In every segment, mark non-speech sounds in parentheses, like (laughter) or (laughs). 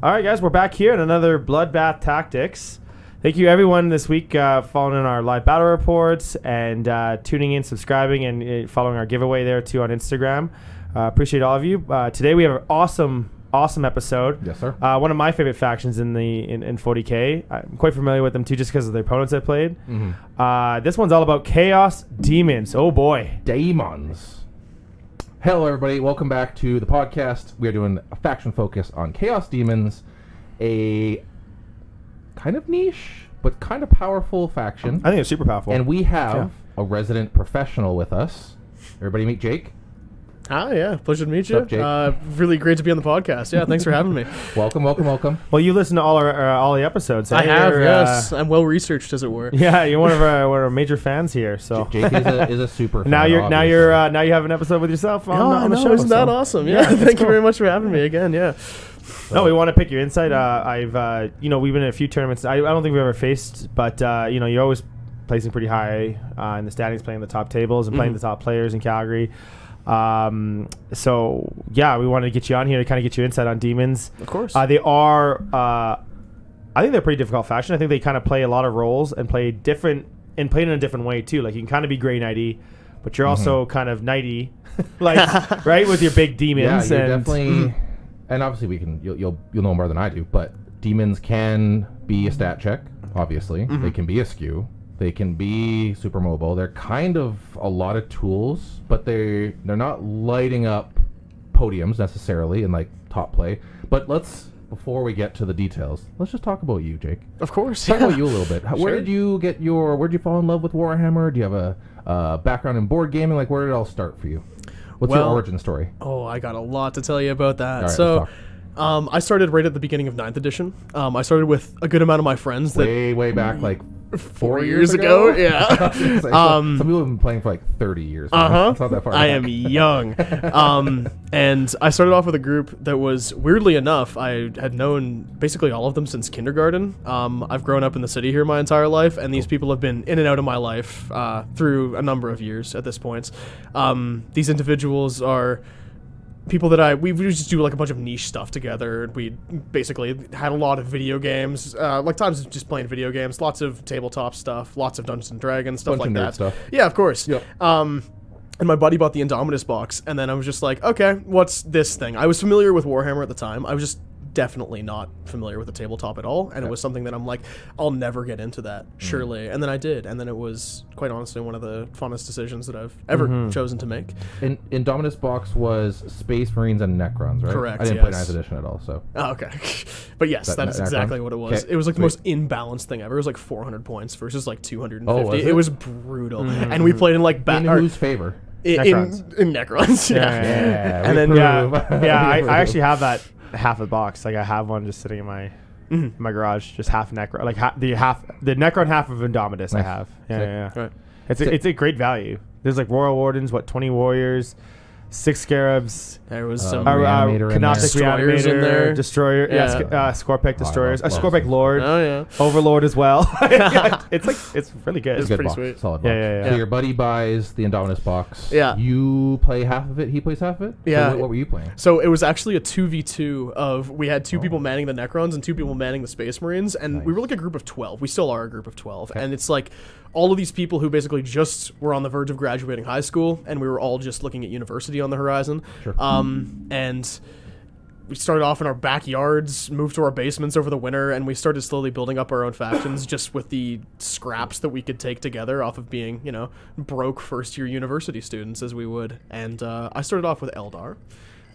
All right, guys, we're back here in another Bloodbath Tactics. Thank you, everyone, this week uh, following our live battle reports and uh, tuning in, subscribing, and uh, following our giveaway there too on Instagram. Uh, appreciate all of you. Uh, today we have an awesome, awesome episode. Yes, sir. Uh, one of my favorite factions in the in, in 40k. I'm quite familiar with them too, just because of the opponents I played. Mm-hmm. Uh, this one's all about Chaos Demons. Oh boy. Daemons. Hello, everybody. Welcome back to the podcast. We are doing a faction focus on Chaos Demons, a kind of niche but kind of powerful faction. I think it's super powerful. And we have Yeah. a resident professional with us. Everybody meet Jake. Hi, yeah, pleasure to meet you. up, Jake? Uh, really great to be on the podcast. Yeah, thanks for having me. (laughs) Welcome, welcome, welcome. well, you listen to all our uh, all the episodes. I eh? have, You're, uh, yes. I'm well researched, as it were. (laughs) Yeah, you're one of our, (laughs) one of our major fans here. So J- Jake is a, is a super. now you're now you're uh, now you have an episode with yourself on, Oh, the- I on the show. isn't that so- awesome? Yeah, Yeah, that's thank you very much for having me again. Yeah. No, we want to pick your insight. Uh, I've uh, you know we've been in a few tournaments. I, I don't think we've ever faced, but uh, you know you're always placing pretty high uh, in the standings, playing the top tables and playing Mhm. the top players in Calgary. Um, so yeah, we wanted to get you on here to kind of get your insight on demons. Of course. Uh, they are. Uh, I think they're pretty difficult faction. I think they kind of play a lot of roles and play different and play in a different way too. Like you can kind of be gray knighty, but you're also kind of knighty, (laughs) (laughs) like right with your big Yeah, demons. you're and definitely. (laughs) And obviously, we can. You'll, you'll you'll know more than I do. But demons can be a stat check. Obviously, Mm-hmm. they can be a skew. They can be super mobile. They're kind of a lot of tools, but they they're not lighting up podiums necessarily in like top play. But let's before we get to the details, let's just talk about you, Jake. of course. Talk yeah. about you a little bit. How- Where did you get your? Where did you fall in love with Warhammer? Do you have a uh, background in board gaming? Like, where did it all start for you? What's your origin story? Oh, I got a lot to tell you about that. Right, so, um, I started right at the beginning of 9th edition. Um, I started with a good amount of my friends that way way back like four years ago. Yeah. (laughs) So- Um, some people have been playing for like 30 years. Uh huh. It's not that far. I back. am young, um, and I started off with a group that was weirdly enough I had known basically all of them since kindergarten. Um, I've grown up in the city here my entire life, and these people have been in and out of my life uh, through a number of years at this point. Um, these individuals are people that I we would just do like a bunch of niche stuff together. We basically had a lot of video games, uh, like times just playing video games, lots of tabletop stuff, lots of Dungeons and Dragons stuff Bunch like that. stuff. Yeah, of course. Yep. Um, and my buddy bought the Indomitus box, and then I was just like, okay, what's this thing? I was familiar with Warhammer at the time. I was just definitely not familiar with the tabletop at all, and it was something that I'm like, I'll never get into that, Mm. surely. And then I did, and then it was quite honestly one of the funnest decisions that I've ever Mm-hmm. chosen to make. In Indomitus box was Space Marines and Necrons, right? Correct, I didn't play yes. 9th edition at all, so Oh, okay. (laughs) but yes, That- that is that- exactly Necrons? what it was. Okay, It was like the most imbalanced thing ever. It was like 400 points versus like 250. Oh, was it? it? was brutal. And we played in like bat- in whose favor? in, Necrons. in, in Necrons. (laughs) Yeah. Yeah, yeah, Yeah, (laughs) And we then- yeah, prove. yeah. I, I actually have that half a box. Like I have one just sitting in my Mm-hmm. in my garage, just half Necron, like ha- the half the Necron half of Indomitus. I have. Yeah, Sick. yeah, yeah. Right. It's a, it's a great value. There's like Royal Wardens, what twenty warriors, six scarabs, There was Uh, some. uh, uh, Reanimator in there. Canoptek Destroyers in there. Destroyer, yeah, Yeah. Uh, Skorpekh Oh, destroyers, a love- love Lord, oh yeah. Overlord as well. (laughs) (laughs) it's like it's really good. It's a good pretty box. sweet. Solid Yeah, box. yeah, yeah. So your buddy buys the Indomitus box. Yeah. You play half of it. He plays half of it. So Yeah. what, what were you playing? So it was actually a two v two of we had two people manning the Necrons and two people manning the Space Marines, and we were like a group of twelve. We still are a group of twelve, and it's like all of these people who basically just were on the verge of graduating high school, and we were all just looking at university on the horizon. Sure. Um, and we started off in our backyards, moved to our basements over the winter, and we started slowly building up our own factions (coughs) just with the scraps that we could take together off of being, you know, broke first year university students as we would. And uh, I started off with Eldar.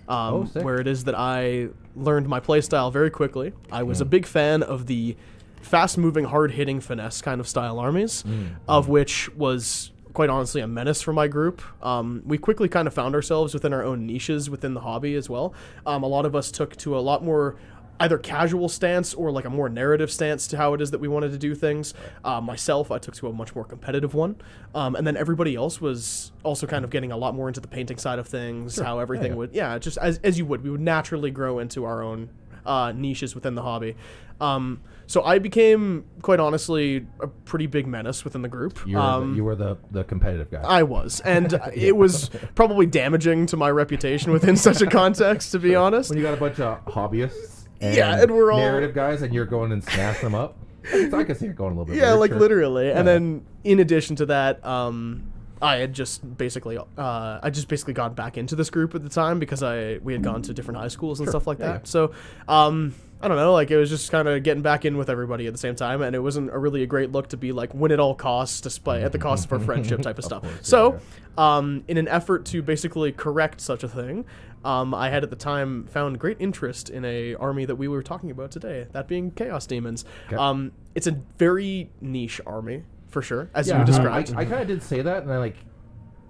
Um, Oh, where it is that I learned my playstyle very quickly. I was a big fan of the fast moving, hard hitting finesse kind of style armies, of which was quite honestly a menace for my group. Um, we quickly kind of found ourselves within our own niches within the hobby as well. Um, a lot of us took to a lot more either casual stance or like a more narrative stance to how it is that we wanted to do things. Uh, myself, I took to a much more competitive one, um, and then everybody else was also kind of getting a lot more into the painting side of things. How everything yeah. would, yeah, just as as you would, we would naturally grow into our own uh, niches within the hobby. Um, so I became, quite honestly, a pretty big menace within the group. You were, um, the, you were the, the competitive guy. I was, and (laughs) it was probably damaging to my reputation within such a context, to be honest. when you got a bunch of hobbyists and, Yeah, and we're all- narrative guys, and you're going and smashing them up. I can see it going a little bit. yeah, like sure. literally. And then in addition to that, um, I had just basically, uh, I just basically got back into this group at the time because I we had gone to different high schools and stuff like Yeah, that. yeah. So, um, I don't know, like it was just kind of getting back in with everybody at the same time, and it wasn't a really a great look to be like win at all costs, despite at the cost of our friendship type of (laughs) stuff. course, yeah, so, um, in an effort to basically correct such a thing, um, I had at the time found great interest in a army that we were talking about today, that being Chaos Demons. Okay. Um, it's a very niche army for sure, as Yeah, you described. I, I kind of did say that, and I like,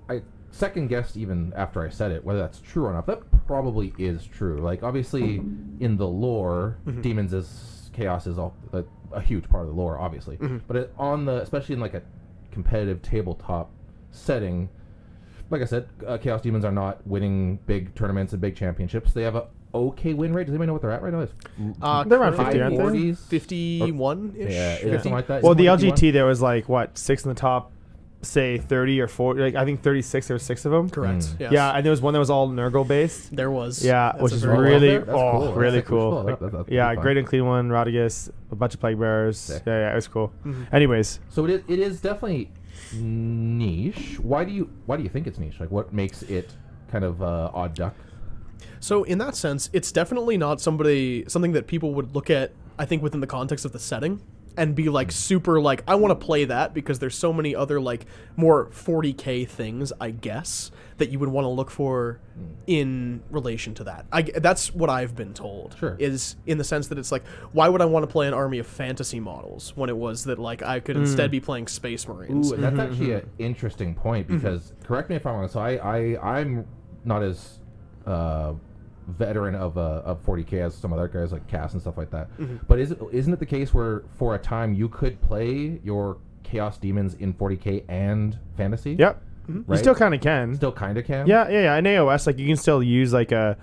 I second guessed even after I said it whether that's true or not. That probably is true. Like obviously in the lore, Mm-hmm. demons is chaos is all a, a huge part of the lore, obviously. Mm-hmm. But it, on the especially in like a competitive tabletop setting, like I said, uh, chaos demons are not winning big tournaments and big championships. They have a okay win rate. Does anybody know what they're at right now? It's Uh, They're around currently 50, aren't they? 51 ish. Yeah, yeah, something like that. Well, the Something like LGT there was like what six in the top, say thirty or four. Like I think thirty six. There was six of them. Correct. Mm. Yes. Yeah, and there was one that was all Nurgle based. There was. Yeah, That's which is really That's oh cool. Really like- cool. cool. Like, That- that- that's yeah, great and clean one, Rotigus, a bunch of plague bearers. Sick. Yeah, yeah, it was cool. Mm-hmm. Anyways, So it is, it is definitely niche. Why do you why do you think it's niche? Like what makes it kind of uh, odd duck? So in that sense, it's definitely not somebody something that people would look at. I think within the context of the setting and be like super like I want to play that because there's so many other like more 40k things I guess that you would want to look for mm. in relation to that. I that's what I've been told. Sure. Is in the sense that it's like why would I want to play an army of fantasy models when it was that like I could instead mm. be playing space marines. Ooh, and that's actually an interesting point mm-hmm. because correct me if I'm wrong. So I, I I'm not as uh, veteran of uh, of 40k as some other guys like Cass and stuff like that. But is it, isn't it the case where for a time you could play your chaos demons in 40k and fantasy? yep, you Right. still kind of can. Still kind of can. Yeah, yeah, yeah. In AOS, like you can still use like a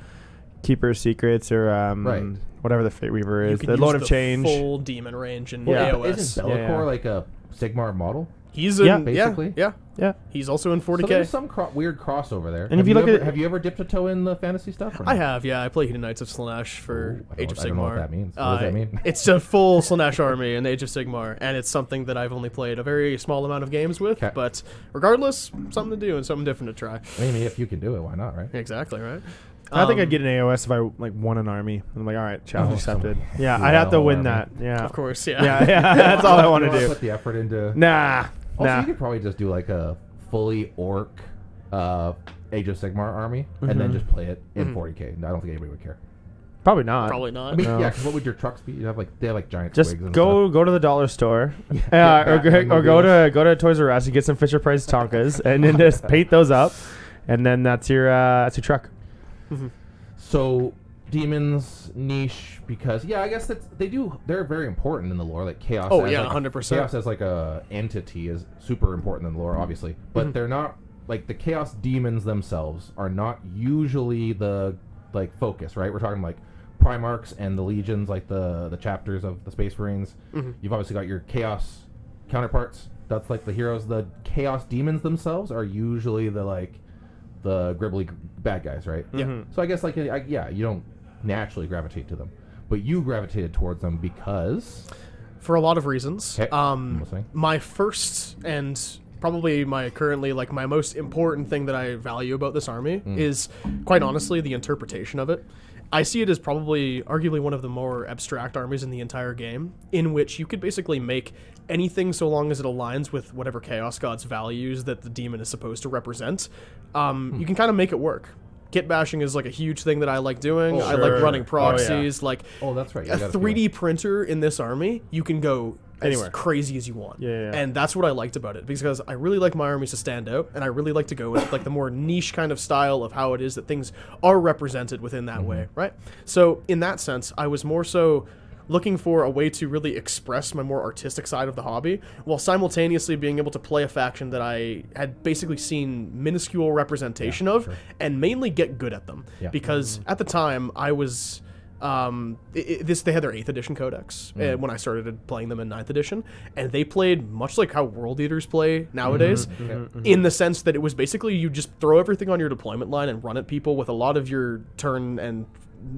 Keeper of Secrets or um, Right. whatever the Fate Weaver You is, can the use Lord of the Change. full demon range in Yeah. AOS. Isn't Yeah, yeah. like a Sigmar model? He's in Yeah, yeah, basically. yeah. Yeah, He's also in 40k. So there's some cro- weird crossover there. And have if you look ever, at- have you ever dipped a toe in the fantasy stuff? or I have, yeah. I play Hedonites of Slaanesh for Ooh, Age of Sigmar. I don't know what that means. What Uh, does that mean? (laughs) it's a full Slaanesh army in Age of Sigmar, and it's something that I've only played a very small amount of games with. 'Kay. But regardless, something to do and something different to try. I mean, if you can do it, why not, right? Exactly right. I think Um, I'd get an AOS if I like won an army. I'm like, all right, challenge Oh, accepted. (laughs) Yeah, yeah, I'd have to win army. that. Yeah, Of course, yeah. yeah, yeah. (laughs) That's all I want wanna do. Put the effort into. Nah, Also, nah. you could probably just do like a fully orc uh, Age of Sigmar army and then Mhm. just play it in Mhm. 40k. I don't think anybody would care. Probably not. Probably not. I mean, No. yeah, 'cause what would your trucks be? You have like they have like giant Just squigs and go go to the dollar store, (laughs) Yeah, yeah, or, go, or go to go to Toys R Us and get some Fisher Price Tonkas, (laughs) and then just paint those up, and then that's your uh, that's your truck. stuff. So demons niche because yeah, I guess that's they do. They're very important in the lore. Like chaos. Oh, yeah, like, 100%. Chaos as like a entity is super important in the lore, obviously, but Mhm. they're not like the chaos demons themselves are not usually the like focus, right? We're talking like Primarchs and the legions, like the the chapters of the Space Marines. Mhm. You've obviously got your chaos counterparts. That's like the heroes. The chaos demons themselves are usually the like the gribbly bad guys, right? Yeah. Mhm. So I guess like I, yeah, you don't naturally gravitate to them, but you gravitated towards them because for a lot of reasons. 'Kay, I'm Um, my first and probably my currently like my most important thing that I value about this army Mm. is quite honestly the interpretation of it. I see it as probably arguably one of the more abstract armies in the entire game, in which you could basically make anything so long as it aligns with whatever Chaos God's values that the demon is supposed to represent. Um, Hmm. You can kind of make it work. Kit bashing is like a huge thing that I like doing. Oh, I like sure. running Oh, yeah. proxies. Like oh, that's right. you a 3D printer in this army, you can go Anywhere. as crazy as you want. Yeah, yeah, yeah. And that's what I liked about it because I really like my armies to stand out, and I really like to go with like the more niche kind of style of how it is that things are represented within that mm-hmm. way, right? So in that sense, I was more so looking for a way to really express my more artistic side of the hobby while simultaneously being able to play a faction that I had basically seen minuscule representation of sure. and mainly get good at them. Yeah. because at the time I was um, i i this they had their eighth edition codex uh, when I started playing them in ninth edition, and they played much like how World Eaters play nowadays, in the sense that it was basically you just throw everything on your deployment line and run at people with a lot of your turn and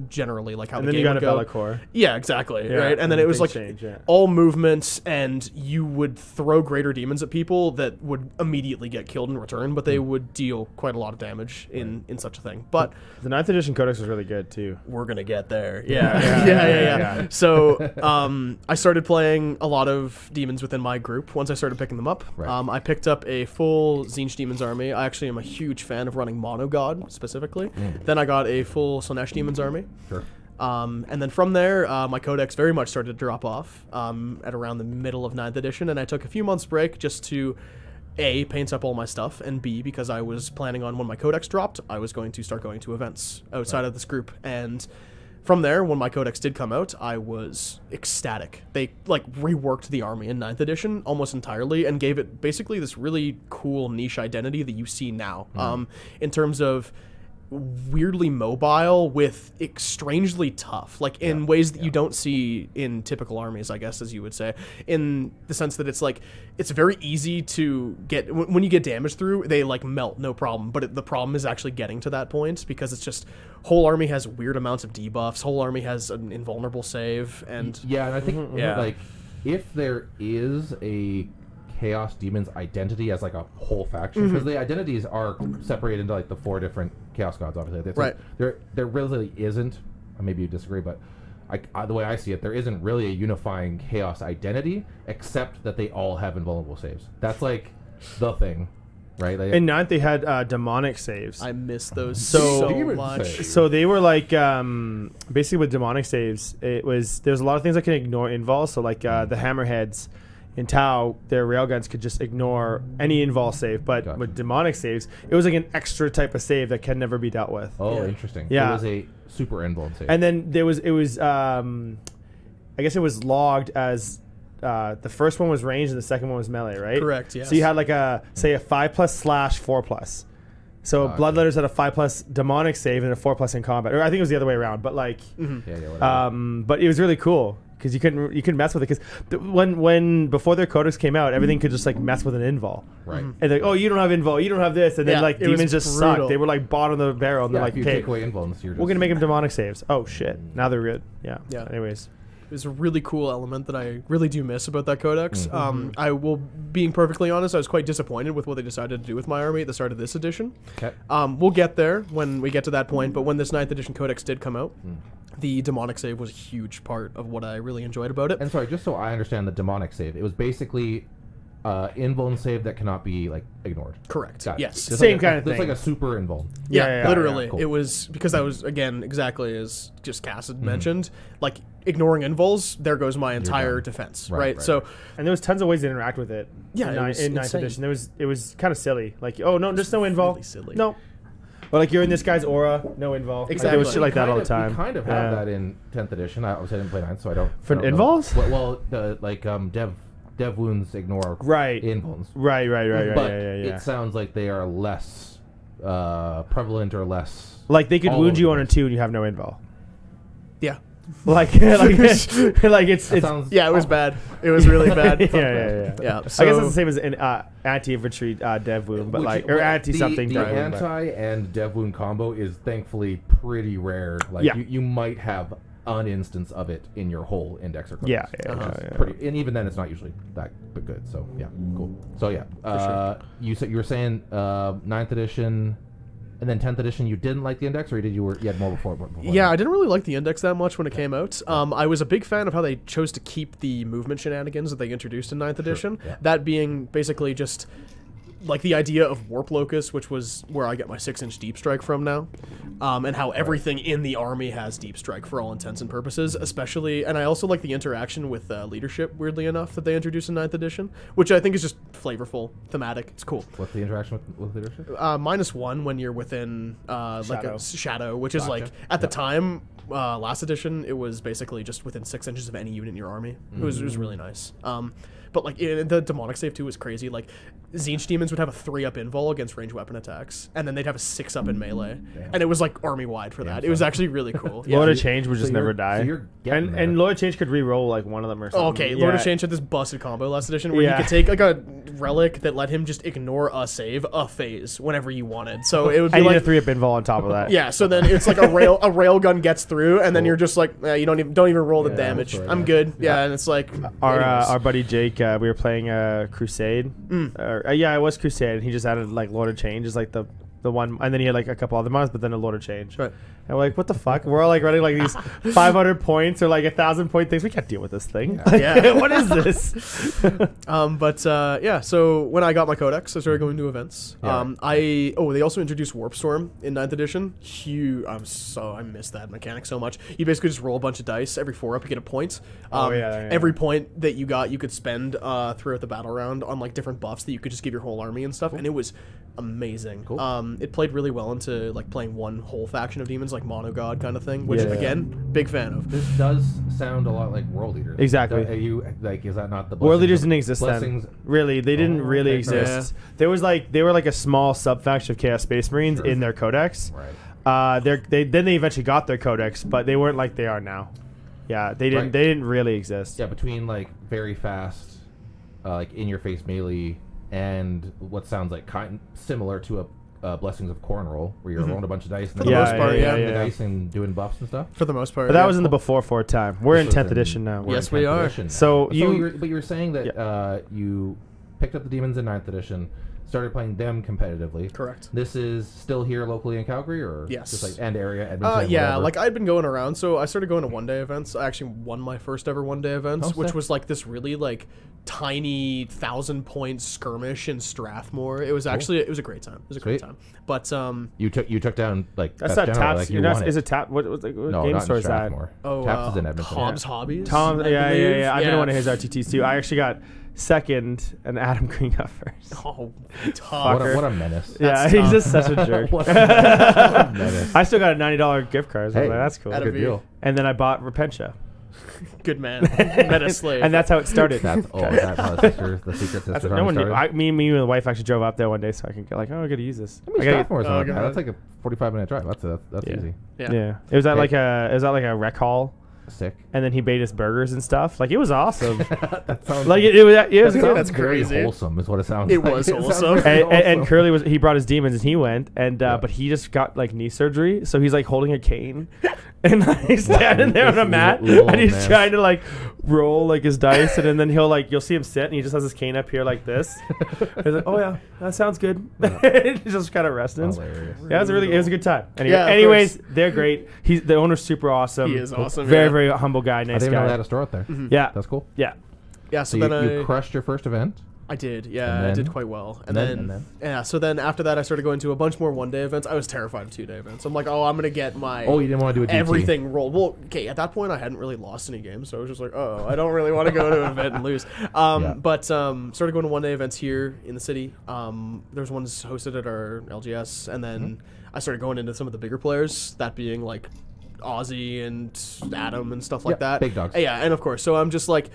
generally like how And the then you game got a would go. Be'lakor. Yeah, exactly. Yeah, right, and then it was like change, yeah. all movements, and you would throw greater demons at people that would immediately get killed in return, but they Hmm. would deal quite a lot of damage in in such a thing. But The ninth edition codex was really good too. we're gonna get there. (laughs) (laughs) Yeah, Yeah, yeah, yeah, yeah. So, (laughs) um, I started playing a lot of demons within my group. Once I started picking them up, Right. um, I picked up a full Tzeentch Demons army. I actually am a huge fan of running Mono God specifically. Then I got a full Slaanesh Demons army. Sure. Um, and then from there, uh, my codex very much started to drop off um, at around the middle of 9th edition, and I took a few months break just to a paint up all my stuff, and b because I was planning on when my codex dropped, I was going to start going to events outside of this group, and from there, when my codex did come out, I was ecstatic. They like reworked the army in 9th edition almost entirely and gave it basically this really cool niche identity that you see now. Um, in terms of weirdly mobile with strangely tough like in ways that you don't see in typical armies i guess as you would say in the sense that it's like it's very easy to get w- when you get damage through they like melt no problem but it, the problem is actually getting to that point because it's just whole army has weird amounts of debuffs whole army has an invulnerable save and Yeah, and I think Yeah. like if there is a chaos demons identity as like a whole faction Mm-hmm. because the identities are separated into like the four different chaos gods obviously It's like- Right. there there really isn't maybe you disagree but I, I, the way I see it there isn't really a unifying chaos identity except that they all have invulnerable saves that's like the thing right Like- In ninth, they had uh, demonic saves. i miss those So- so, much save. so they were like um, basically with demonic saves. It was there's a lot of things I can ignore invol. So like uh, the hammerheads in Tau, their railguns could just ignore any invol save. But Gotcha. with demonic saves, it was like an extra type of save that can never be dealt with. oh Yeah. interesting Yeah. it was a super invuln save And then there was it was um, I guess it was logged as uh, the first one was ranged and the second one was melee, right? Correct, yes. So you had like a say a five plus slash four plus. So Gotcha. Bloodletters had a five plus demonic save and a four plus in combat, or I think it was the other way around. But like, Mm-hmm. yeah yeah um, but it was really cool because you couldn't you couldn't mess with it because th- when when before their codex came out, everything could just like mess with an invol. right mm-hmm. And like, oh, you don't have invol, you don't have this, and then Yeah, like it demons just brutal. sucked. They were like bottom of the barrel, and yeah, they're if like, you okay, take away invulns you're just we're gonna make them (laughs) demonic saves. Oh shit! Now they're good. Yeah. Yeah. Anyways, It was a really cool element that I really do miss about that codex. Mm-hmm. Um, I will, being perfectly honest, I was quite disappointed with what they decided to do with my army at the start of this edition. okay Um, we'll get there when we get to that point, but when this 9th edition codex did come out, Hmm. the demonic save was a huge part of what I really enjoyed about it. And sorry, just so I understand the demonic save, it was basically uh, invuln save that cannot be like ignored. Correct. Got it. Yes. Just Same like a- kind of It's thing. like a super invuln. Yeah, Yeah, yeah, literally. yeah, cool. It was because that was again exactly as just Cass Mm-hmm. had mentioned. Like ignoring invols, there goes my entire defense. Right, Right. right, So and there was tons of ways to interact with it. Yeah, in, it ni- was in ninth insane. edition, there was it was kind of silly. Like, oh no, there's no invol. really silly. No. but like you're in this guy's aura, no invol. Like, there Exactly. was shit like that all the of- time. We kind of Yeah. have that in 10th edition. I obviously didn't play 9th, so I don't. For I don't know. invols? Well, well the, like um, dev dev wounds ignore Right. invulns. Right, right, right, right. but yeah, yeah, yeah. it sounds like they are less uh, prevalent or less. Like they could wound you on a two and you have no invol. yeah, (laughs) Like, (laughs) like, (laughs) like it's it's sounds yeah, it was bad. It was really bad. yeah, yeah, yeah. Yeah, I guess it's the same as an uh, anti-infantry uh, dev wound, but like or anti the- something. The dev wound, anti and dev wound combo is thankfully pretty rare. Like Yeah. you, you might have an instance of it in your whole index or Yeah, yeah, Which yeah, yeah. pretty, and even then it's not usually that but good. So yeah, cool. So yeah, uh, you said you were saying uh, ninth edition, and then tenth edition. You didn't like the index, or did you were you had more before? before Yeah, I didn't really like the index that much when it came out. Um, I was a big fan of how they chose to keep the movement shenanigans that they introduced in 9th edition. yeah. That being basically just like the idea of warp locus, which was where I get my six inch deep strike from now, um, and how everything in the army has deep strike for all intents and purposes. Especially, and I also like the interaction with uh, leadership. Weirdly enough, that they introduced in 9th edition, which I think is just flavorful, thematic. It's cool. What's the interaction with, with leadership? Uh, minus one when you're within uh, like a Shadow. s- shadow, which is like at the Yep. time uh, last edition it was basically just within six inches of any unit in your army. It was it was really nice. Um, but like i the demonic save too was crazy. Like Tzeentch demons would have a three up invul against range weapon attacks, and then they'd have a six up in melee, and it was like army wide for that. It was son. actually really cool. (laughs) Lord of Change would just you're- never die. so and there. and Lord of Change could re-roll like one of them or something. Okay, Lord of Change had this busted combo last edition where Yeah. you could take like a relic that let him just ignore a save, a phase, whenever you wanted. So it would be like a three up invul on top of that. (laughs) Yeah, so then it's like a rail a rail gun gets through, and then you're just like, eh, you don't even don't even roll the Yeah, damage. right, I'm good. Yeah, and it's like Our uh, our buddy Jake, uh, we were playing uh, Crusade. Mm. Or, uh, yeah, it was Crusade, and he just added like Lord of Change is like the the one, and then he had like a couple other mods, but then a of Change. Right. And we're like, what the fuck? We're all like running like these (laughs) 500 points or like a thousand point things. We can't deal with this thing. Yeah. (laughs) what is this? (laughs) Um, but uh, yeah, so when I got my codex, I started going to events. Yeah. Um, I oh, they also introduced Warp Storm in 9th edition. Huge. I'm so I miss that mechanic so much. You basically just roll a bunch of dice. Every four up, you get a point. Oh, Um, yeah, yeah, Every point that you got, you could spend uh, throughout the battle round on like different buffs that you could just give your whole army and stuff. And it was amazing. Cool. Um, it played really well into like playing one whole faction of demons, like Mono God kind of thing. Which Yeah. again, big fan of. This does sound a lot like World Eaters. Exactly. Are you like? Is that not the World blessings Leaders of- didn't exist blessings? then. Really, they didn't Oh, really okay. exist. There was like they were like a small sub faction of Chaos Space Marines Sure. in their codex. Right. Uh, they're, they then they eventually got their codex, but they weren't like they are now. Yeah, they didn't. Right. They didn't really exist. Yeah, between like very fast, uh, like in your face melee, and what sounds like kind similar to a uh, blessings of Khorne roll, where you're rolling a bunch of dice and For the most part, yeah. rolling the yeah. dice and doing buffs and stuff. For the most part, But that yeah. was in the before four time. We're in This was tenth in- edition now. we're Yes, in we 10th are. edition now. So you- you, were, but you were saying that Yeah. uh, you picked up the demons in 9th edition, started playing them competitively. correct. This is still here locally in Calgary, or Yes. just like end area, Edmonton. Uh, yeah, whatever? like I'd been going around, so I started going to one day events. I actually won my first ever one day events, Oh, which sick. was like this really like tiny thousand point skirmish in Strathmore. It was actually it was a great time. It was a great time. But um, you took you took down like That's not General, taps. Like you you're not, is it. it tap? What, what, what no, game not store is that? Strathmore. oh, Taps uh, is in Edmonton. Tom's Hobbies. Tom. I Yeah, yeah, yeah. I've been to one of his RTTs too. I actually got second, and Adam (laughs) Green got first. Oh, (laughs) What a, what a menace. yeah, That's he's tough. just such a (laughs) jerk. What a menace. I still got a ninety dollar gift card. So I was Hey, like, that's cool. Good deal. And then I bought Repentia. Good man. Meta slave. and that's how it started. That's oh, that's how the sisters, the secret That's no one knew. started. I, me, me, and the wife actually drove up there one day so I can get like, oh, I got to use this. I mean, I gotta- Strathmore's Oh, not bad. God. That's like a 45 minute drive. That's that's, that's Yeah. easy. yeah. yeah. It was at Hey. like a, it was at like a rec hall, Sick. and then he made us burgers and stuff. Like it was awesome. (laughs) that sounds like it, it was, it was that good. sounds That's very crazy. wholesome. Is what it sounds. It like. was (laughs) sounds wholesome. very and, and, and. Curly was he brought his demons and he went and uh, Yeah. but he just got like knee surgery so he's like holding a cane (laughs) and like, he's standing there on a mat and he's man. trying to like roll like his dice and, and then he'll like you'll see him sit and he just has his cane up here like this. he's like, oh yeah, that sounds good. he's just kind of resting. Hilarious. Yeah, it was a really it was a good time. Anyway, Yeah, of anyways, they're great. He's the owner's super awesome. He is awesome, Very yeah. Very humble guy, I nice didn't know guy. they had a store out there. yeah, That's cool. yeah. Yeah. So So, then you I crushed your first event. I did, yeah, And I did quite well. And, and then, then- and then? yeah, so then after that, I started going to a bunch more one day events. I was terrified of two day events. I'm like, oh, I'm gonna get my Oh, you didn't want to do a DT. everything rolled. Well, okay, at that point, I hadn't really lost any games, so I was just like, oh, I don't really want to go to an event and lose. (laughs) Um, Yeah. But um, started going to one day events here in the city. Um, there's ones hosted at our LGS, and then Mm-hmm. I started going into some of the bigger players, that being like Ozzy and Adam and stuff like Yeah, that. big dogs. Yeah, and of course, so I'm just like.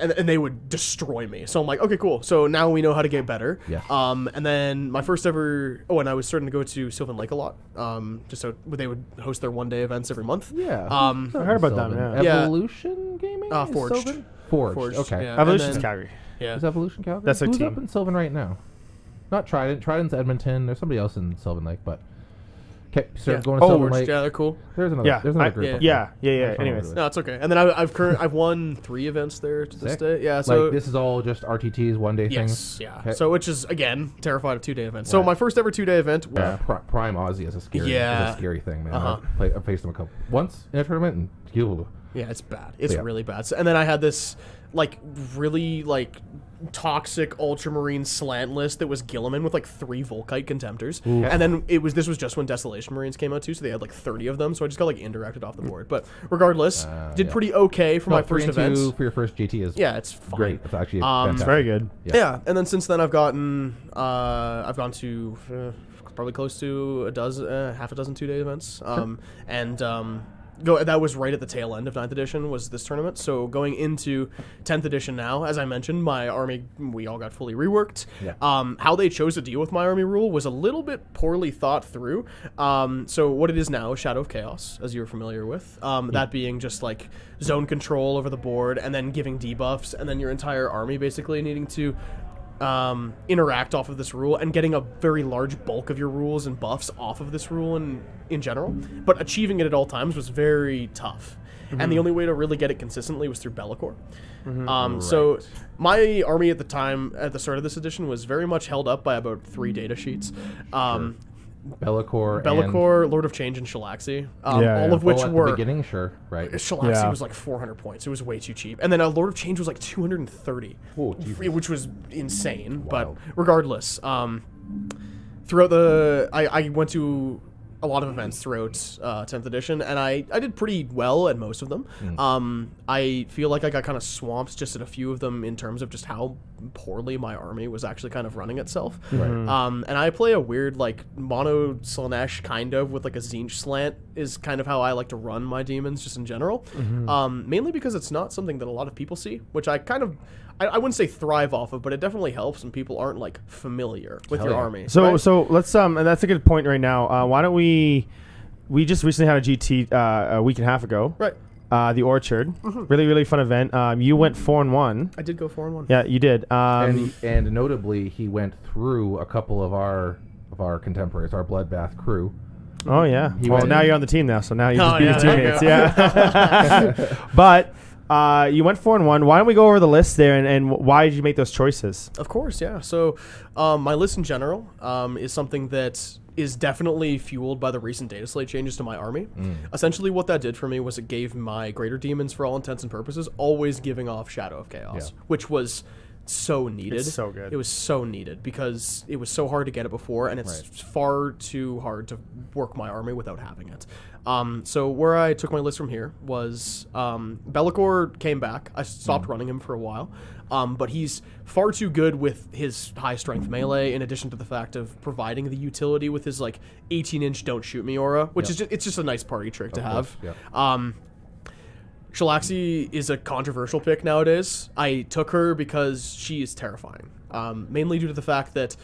And, and they would destroy me. So I'm like, okay, cool. So now we know how to get better. Yeah. Um, and then my first ever. Oh, and I was starting to go to Sylvan Lake a lot. Um, just so they would host their one day events every month. Yeah. Um, I heard about them, Sylvan. yeah. Yeah. Evolution Gaming. Uh, Is Forged. Sylvan? Forged. Forged, Okay. yeah. Evolution's then- Calgary. Yeah. Is Evolution Calgary? That's their Who's team. up in Sylvan right now? Not Trident. Trident's Edmonton. There's somebody else in Sylvan Lake, but okay. So Yeah. going to Oh, Sylvan Forged, Lake. yeah, they're cool. There's another. Yeah, There's another I- group. yeah. up Yeah, yeah, yeah. I don't know Anyways. No, it's okay. And then I, I've current I've won three events there to this day. Yeah. So like this is all just RTTs, one day yes, things. yeah. Okay. So which is again terrified of two day events. So my first ever two day event. Pri- Prime Aussie is a scary, is Yeah. a scary thing, man. Uh-huh. I, play, I faced him a couple once in a tournament, and you Yeah, it's bad. It's Yeah. really bad. So, and then I had this like really like toxic ultramarine slant list that was Guilliman with like three Volkite contemptors. And then it was this was just when Desolation Marines came out too, so they had like 30 of them. So I just got like indirected off the board. But regardless, Uh, did yeah. pretty okay for no, my first and event. for your first GT is Yeah, it's fine. great. It's actually Um, It's very good. Yeah. Yeah. and then since then I've gotten uh, I've gone to uh, probably close to a dozen, uh, half a dozen two day events, um, and um, go that was right at the tail end of 9th edition was this tournament. So going into 10th edition now, as I mentioned, my army we all got fully reworked. Yeah. Um, how they chose to deal with my army rule was a little bit poorly thought through. Um, so what it is now Shadow of Chaos, as you're familiar with. Um, That being just like zone control over the board, and then giving debuffs, and then your entire army basically needing to um, interact off of this rule and getting a very large bulk of your rules and buffs off of this rule in, in general. But achieving it at all times was very tough. And the only way to really get it consistently was through Be'lakor. Um, So my army at the time, at the start of this edition, was very much held up by about three data sheets. Um, Be'lakor. and- Be'lakor, Lord of Change, and Shalaxi, um, Yeah, all yeah. of which at were the beginning, sure, right. Shalaxi Yeah. was like 400 points. It was way too cheap. And then a Lord of Change was like 230, Oh, Jesus. which was insane. Wild. But regardless, um, throughout the, I, I went to a lot of events throughout uh, 10th edition, and I, I did pretty well at most of them. Hmm. Um, I feel like I got kind of swamped just at a few of them in terms of just how poorly my army was actually kind of running itself. Um, and I play a weird like mono Slaanesh kind of with like a Tzeentch slant is kind of how I like to run my demons just in general. Um, mainly because it's not something that a lot of people see, which I kind of I, I wouldn't say thrive off of, but it definitely helps when people aren't like familiar with Hell your yeah. army. So right? so let's um and that's a good point right now. Uh, why don't we? We just recently had a GT uh, a week and a half ago. right, Uh, the Orchard, really really fun event. Um, you went four and one. I did go four and one. Yeah, you did. Um, and and notably, he went through a couple of our of our contemporaries, our bloodbath crew. oh yeah. He well, went- now you're on the team now, so now you Oh, just beat yeah, your there teammates. Yeah. (laughs) (laughs) (laughs) but uh, you went four and one. Why don't we go over the list there and, and why did you make those choices? Of course, yeah. So, um, my list in general um, is something that is definitely fueled by the recent data slate changes to my army. Mm. Essentially, what that did for me was it gave my greater demons, for all intents and purposes, always giving off Shadow of Chaos, Yeah. which was so needed. It's so good. It was so needed because it was so hard to get it before, and it's far too hard to work my army without having it. Um, so where I took my list from here was um, Be'lakor came back. I stopped running him for a while, um, but he's far too good with his high strength melee. In addition to the fact of providing the utility with his like 18 inch don't shoot me aura, which is just, it's just a nice party trick to have. course, Um, Shalaxi is a controversial pick nowadays. I took her because she is terrifying, um, mainly due to the fact that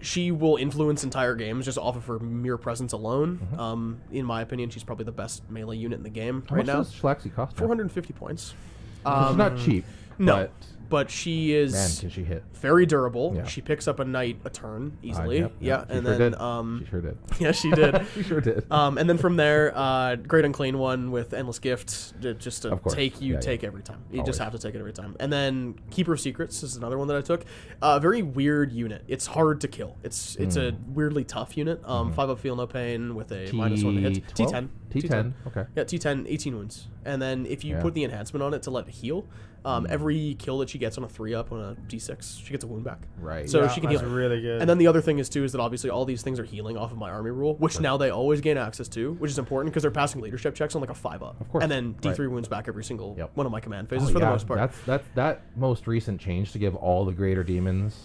she will influence entire games just off of her mere presence alone. Mm-hmm. Um, in my opinion, she's probably the best melee unit in the game How right much now. does Shalaxi cost? now? 450 points. She's Um, not cheap. no, But but she is man, can she hit? very durable. Yeah. She picks up a knight a turn Uh, easily. yep, yeah. She and sure then did. um, she sure did. (laughs) yeah, she did. (laughs) she sure did. Um, and then from there, uh, Great Unclean one with Endless Gift, just to take you Yeah, take yeah. every time. You Always. just have to take it every time. And then Keeper of Secrets is another one that I took. A uh, very weird unit. It's hard to kill. It's it's a Hmm. weirdly tough unit. Um, Mm-hmm. Five up feel no pain with a minus one to hit. T10. T10. Okay. Yeah, T10, 18 wounds. And then if you put the enhancement on it to let it heal, um, every kill that she gets on a 3 up on a D6, she gets a wound back. Right. So Yeah, she can that's heal. really good. And then the other thing is too is that obviously all these things are healing off of my army rule, which now they always gain access to, which is important because they're passing leadership checks on like a five up, Of course, and then D three right. wounds back every single Yep. one of my command Oh, phases for yeah, the most part. That's that's that most recent change to give all the greater demons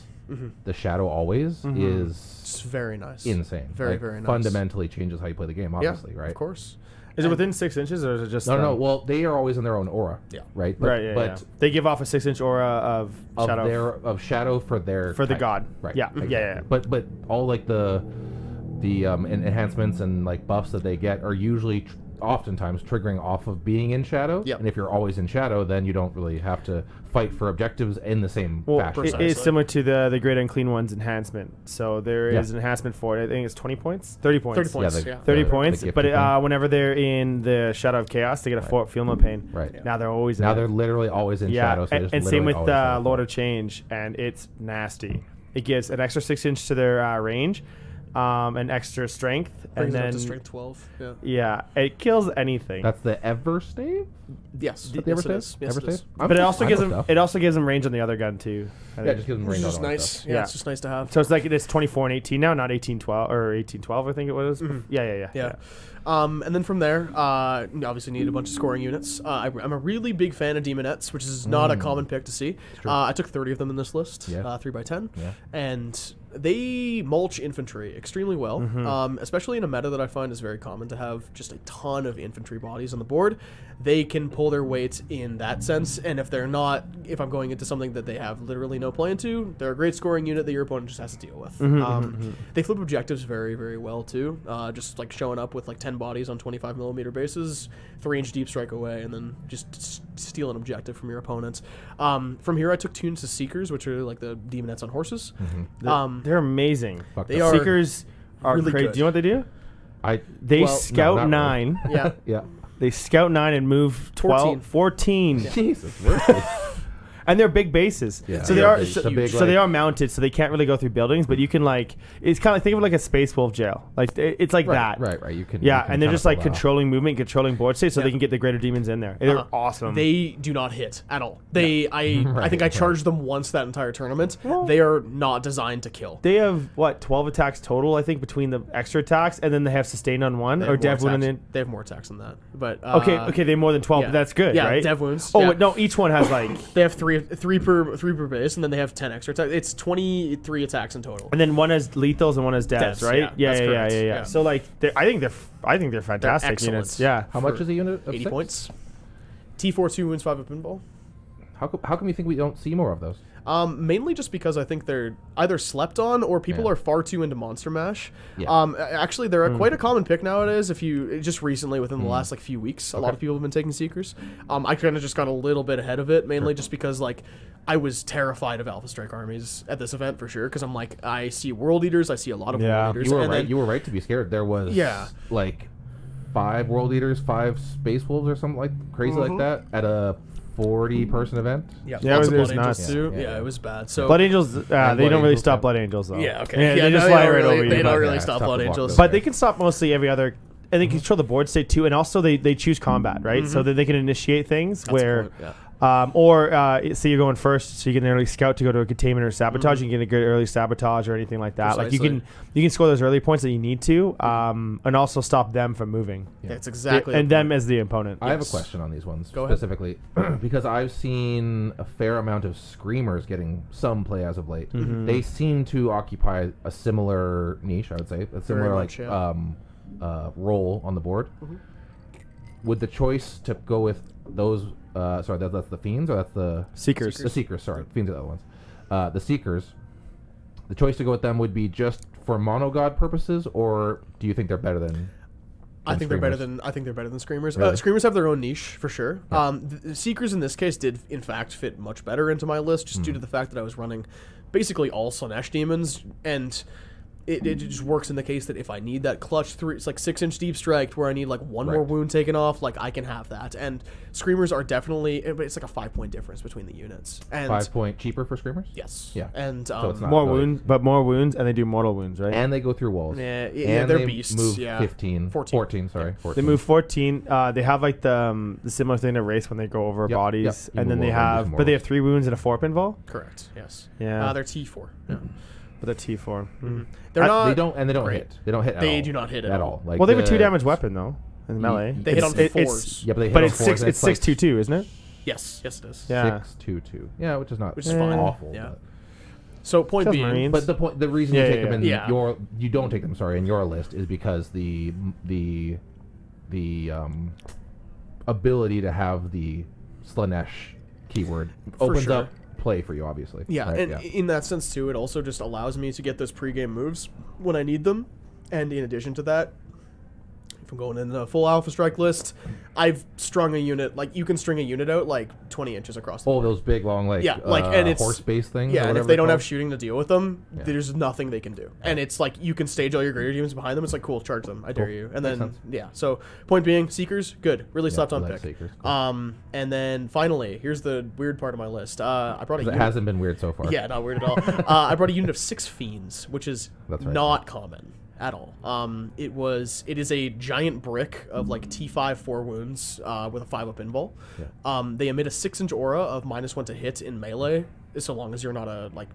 the shadow always is it's very nice, insane. very Like, very nice. Fundamentally changes how you play the game, yeah, obviously, right? Of course, Is it within six inches or is it just No, no, no. Well, they are always in their own aura. Yeah. Right. But, right, yeah, but yeah. They give off a six inch aura of, of shadow. their of shadow for their For the type. god. Right. Yeah, yeah, yeah. But but all like the the um, enhancements and like buffs that they get are usually tr- oftentimes triggering off of being in shadow. Yep. And if you're always in shadow, then you don't really have to fight for objectives in the same well, fashion. it is similar to the the great unclean one's enhancement. So there is Yeah. an enhancement for it. I think it's twenty points, thirty points. 30 points. the- yeah. 30 the- points, the but uh, whenever they're in the Shadow of Chaos, they get a four feel no pain. Right. Now they're always Now they're literally always in yeah, shadow. So and, and same with always uh, Lord of Change, and it's nasty. It gives an extra six inch to their uh, range, um, an extra strength, Brings and it up then to strength twelve. Yeah. yeah, it kills anything. That's the ever stave. Yes. Is the yes, ever it stave? is. Yes, ever it is. stave? but it also gives them Stuff. it also gives them range on the other gun too. I Yeah, think. just gives them Which range is on all that nice. stuff. Yeah, Yeah. it's just nice to have. so it's like it's 24 and 18 now, not 18 12 or eighteen twelve. I think it was. Yeah, yeah, yeah, Yeah. Um, and then from there, uh, you obviously need a bunch of scoring units. Uh, I, I'm a really big fan of Demonettes, which is not a common pick to see. Uh, I took 30 of them in this list, Yeah. uh, 3 by 10 Yeah. And they mulch infantry extremely well, Mm-hmm. um, especially in a meta that I find is very common to have just a ton of infantry bodies on the board. They can pull their weight in that sense, and if they're not, if I'm going into something that they have literally no play into, they're a great scoring unit that your opponent just has to deal with. Mm-hmm, um, They flip objectives very, very well too. Uh, just like showing up with like 10 bodies on 25 millimeter bases, three inch deep strike away, and then just s- steal an objective from your opponents. Um, from here, I took tunes to Seekers, which are like the demonettes on horses. Um, They're amazing. Fuck They them. are Seekers are really crazy. good. Do you know what they do? I They Well, scout no, not nine. yeah. yeah. They scout nine and move 12, 14. Jesus, worthless. (laughs) and they're big bases. Yeah. So they They're so, So big, so they are mounted, so they can't really go through buildings. But you can like it's kind of like think of it like a space wolf jail. Like it- it's like right, that. right, right. You can. Yeah, you can and they're just like pull that off. controlling movement, controlling board state, so Yeah. they can get the greater demons in there. They're Uh, awesome. They do not hit at all. They, I, (laughs) I Right, think I right. charged them once that entire tournament. Well- they are not designed to kill. They have what twelve attacks total, I think, between the extra attacks, and then they have sustained on one They or dev wound. Then they have more attacks than that. But uh, okay, okay, they have more than twelve. yeah. But that's good, Yeah, right? dev wounds, Oh wait, no, each one has like, (coughs) They have three, three per, three per base, and then they have ten extra attacks. It's twenty three attacks in total. and then one has lethals and one has devs, Devs, right? yeah, yeah, that's yeah, yeah, correct, yeah, yeah. So like, they're- I think they're, f- I think they're fantastic excellent. units. Yeah. How much for is a unit? Of Eighty six? points. T four two wounds five of pinball. How come, how come you think we don't see more of those? Um, mainly just because I think they're either slept on or people Yeah. are far too into Monster Mash. Yeah. Um, actually, they're a quite a common pick nowadays. If you just recently within the last like few weeks, a lot of people have been taking Seekers. Um, I kind of just got a little bit ahead of it, mainly just because like I was terrified of Alpha Strike armies at this event for sure. Because I'm like, I see World Eaters, I see a lot of Yeah. World Eaters. You were and right. then- you were right to be scared. There was Yeah. like five world eaters, five space wolves, or something like crazy like that at a forty-person event. yeah, Yeah, it lots was- of it was nuts. too. Yeah, Yeah, yeah. it was bad. So Blood Angels, uh, they Blood don't really Angels, stop. Blood Angels though. yeah, okay, Yeah, they just no, fly don't right really, over you. They don't really yeah, stop stop Blood Angels. But they can stop mostly every other. And they control the board state too, and also they, they choose combat, right? So that they can initiate things where, Mm-hmm. That's cool, um, or uh, say you're going first, so you get an early scout to go to a containment or sabotage. You can get a good early sabotage or anything like that. Like you can you can score those early points that you need to, um, and also stop them from moving. That's exactly. and them as the opponent. I have a question on these ones Go specifically (clears throat) because I've seen a fair amount of screamers getting some play as of late. Mm-hmm. They seem to occupy a similar niche, I would say, a similar much, like yeah. um, uh, role on the board. Mm-hmm. Would the choice to go with those? Uh, sorry, that, that's the fiends or that's the Seekers. the seekers. Sorry, fiends are the other ones. Uh, the seekers. The choice to go with them would be just for mono god purposes, or do you think they're better than? I than think they're better than I think they're better than screamers. Really? Uh, screamers have their own niche for sure. Um, the, the seekers in this case did in fact fit much better into my list, just Hmm. due to the fact that I was running basically all Slaanesh demons, and it, it just works in the case that if I need that clutch three, it's like six inch deep strike where I need like one more wound taken off, like I can have that. And screamers are definitely, but it's like a five point difference between the units. And Five point cheaper for screamers. yes, Yeah. and um, So it's not- more really. wounds, but more wounds, and they do mortal wounds, right? and they go through walls. Yeah, yeah, and they're they beasts, Move yeah. 15, 14. 14, sorry, Yeah. 14. They move 14. Uh, they have like the, um, the similar thing to race when they go over Yep, bodies, yep. And then they over and do have, but they have three wounds and a four pin pinball. correct, yes, Yeah. uh, they're T four. Yeah. But a T four. Mm. They're I- not. they don't, and they don't great. hit. They don't hit. At They all. do not hit at at all. all. Like Well, they have a two damage weapon though in melee. They hit on It's- it- fours. Yeah, but they hit but on it's fours, six. and It's it's like six two two, isn't it? Yes, yes, it is. Yeah. Six two two. Yeah, which is not Which is fine. awful. Yeah. but- So point Kills being, Marines. But the point, the reason Yeah, you yeah, take them in yeah. your, you don't take them. Sorry, in your list is because the the the um, ability to have the Slaanesh keyword opens sure. up play for you, obviously. yeah, right? and in that sense too, it also just allows me to get those pregame moves when I need them. And in addition to that, if I'm going in a full alpha strike list, I've strung a unit like you can string a unit out like 20 inches across. The Oh, those big long like Yeah, like, uh, and it's- horse base things. Yeah, and if they don't have shooting to deal with them, Yeah. there's nothing they can do. And it's like you can stage all your greater demons behind them. It's like cool, charge them. I dare Cool. you. And Makes then sense. yeah. So point being, seekers, good, really Yeah, slept on like pick. Seekers, cool. Um, and then finally, here's the weird part of my list. Uh, I brought a 'Cause it hasn't been weird so far. Yeah, not weird at all. (laughs) uh, I brought a unit of six fiends, which is That's right. not common at all. Um, it was it is a giant brick of like T5 four wounds uh, with a five up invul. Yeah. Um, they emit a six inch aura of minus one to hit in melee, so long as you're not a like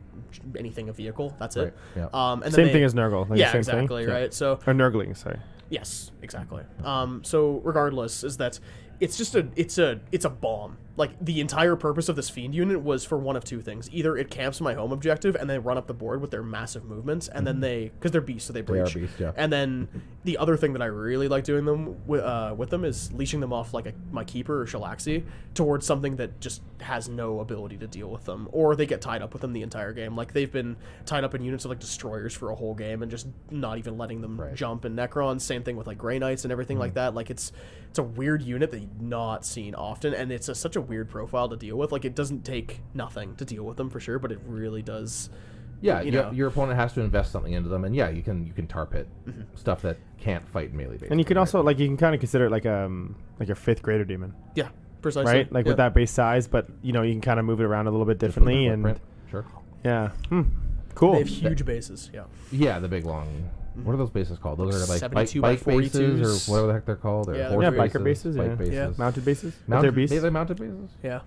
anything a vehicle. That's it. Yeah. Um, and then Same they- thing as Nurgle. Like yeah, the same thing? exactly. Right. So Or Nurgling, sorry. Yes, exactly. Um, so regardless, is that it's just a it's a it's a bomb. Like the entire purpose of this fiend unit was for one of two things: either it camps my home objective and they run up the board with their massive movements, and then they because they're beasts, so they Mm-hmm. They breach. beasts, yeah. And then the other thing that I really like doing them with, uh, with them is leashing them off like a, my keeper or Shalaxi towards something that just has no ability to deal with them, or they get tied up with them the entire game. Like they've been tied up in units of like destroyers for a whole game and just not even letting them Right. jump. And Necrons, same thing with like Grey Knights and everything like that. Like it's it's a weird unit that you've not seen often, and it's a, such a weird profile to deal with. Like it doesn't take nothing to deal with them for sure, but it really does. Yeah, you you know. your opponent has to invest something into them, and yeah, you can you can tar pit Mm-hmm. stuff that can't fight melee. Basically, And you can right? also like you can kind of consider it like um like your fifth grader demon, Yeah, precisely. right? Like Yeah. with that base size, but you know you can kind of move it around a little bit Just with the differently, and sure. yeah, hmm. cool. They have huge bases. Yeah. Yeah, the big long. What are those bases called? Those are like bike, 72 by bike bases 42s. or whatever the heck they're called. Or Yeah, horse yeah, they're biker bases, bike yeah. bases. Yeah. Mounted bases, But Mounted, they're beasts. They're mounted bases. Yeah.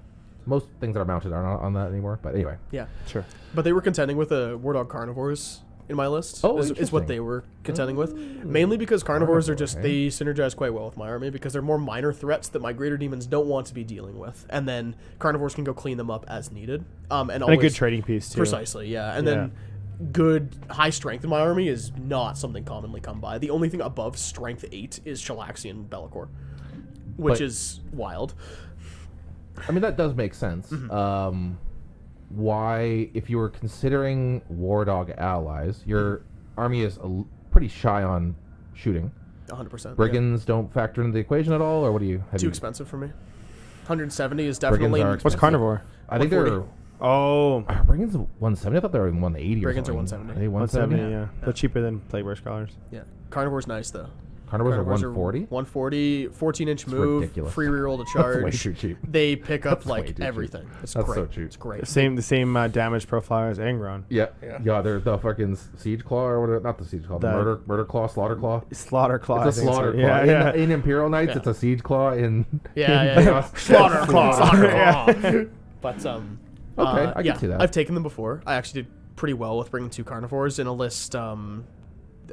Most things that are mounted are not on that anymore. But anyway, Yeah. Sure. But they were contending with the War Dog Karnivores in my list. Oh, is, is what they were contending with. Mainly because Karnivores are just they synergize quite well with my army because they're more minor threats that my greater demons don't want to be dealing with, and then Karnivores can go clean them up as needed. Um, and, And a good trading piece too. Precisely, yeah. And then good high strength in my army is not something commonly come by. The only thing above strength eight is Shalaxi and Be'lakor, which But- is wild. I mean that does make sense. Mm-hmm. Um, why, if you were considering war dog allies, your army is a l- pretty shy on shooting. 100%. Brigands don't factor into the equation at all, or what do you? Have Too you, expensive for me. 170 is Brigands definitely are What's Karnivore? I think they're 140. Oh, Are Brigands 170? I thought they were 180 or Brigands are something. 170. Are they 170. 170? Yeah, they're cheaper than Plagueburst Crawlers. Yeah. Karnivore's nice though. Karnivores are 140? 140, 14 inch move, ridiculous. free reroll to (laughs) That's charge. way too cheap. They pick up That's way like too cheap. everything. It's That's great. so cheap. It's great. The same, the same uh, damage profile as Angron. Yeah. Yeah. Yeah, they're the fucking siege claw or whatever. Not the siege claw, the, The- murder murder claw, slaughter claw. Slaughter claw. It's a I think slaughter claw. Yeah, in, yeah. in Imperial Knights, Yeah. it's a siege claw. In Yeah, (laughs) in yeah, yeah. Chaos- Slaughter (laughs) claw. Slaughter Yeah. claw. But um, Okay, uh, I can yeah, see that. I've taken them before. I actually did pretty well with bringing two Karnivores in a list. Um,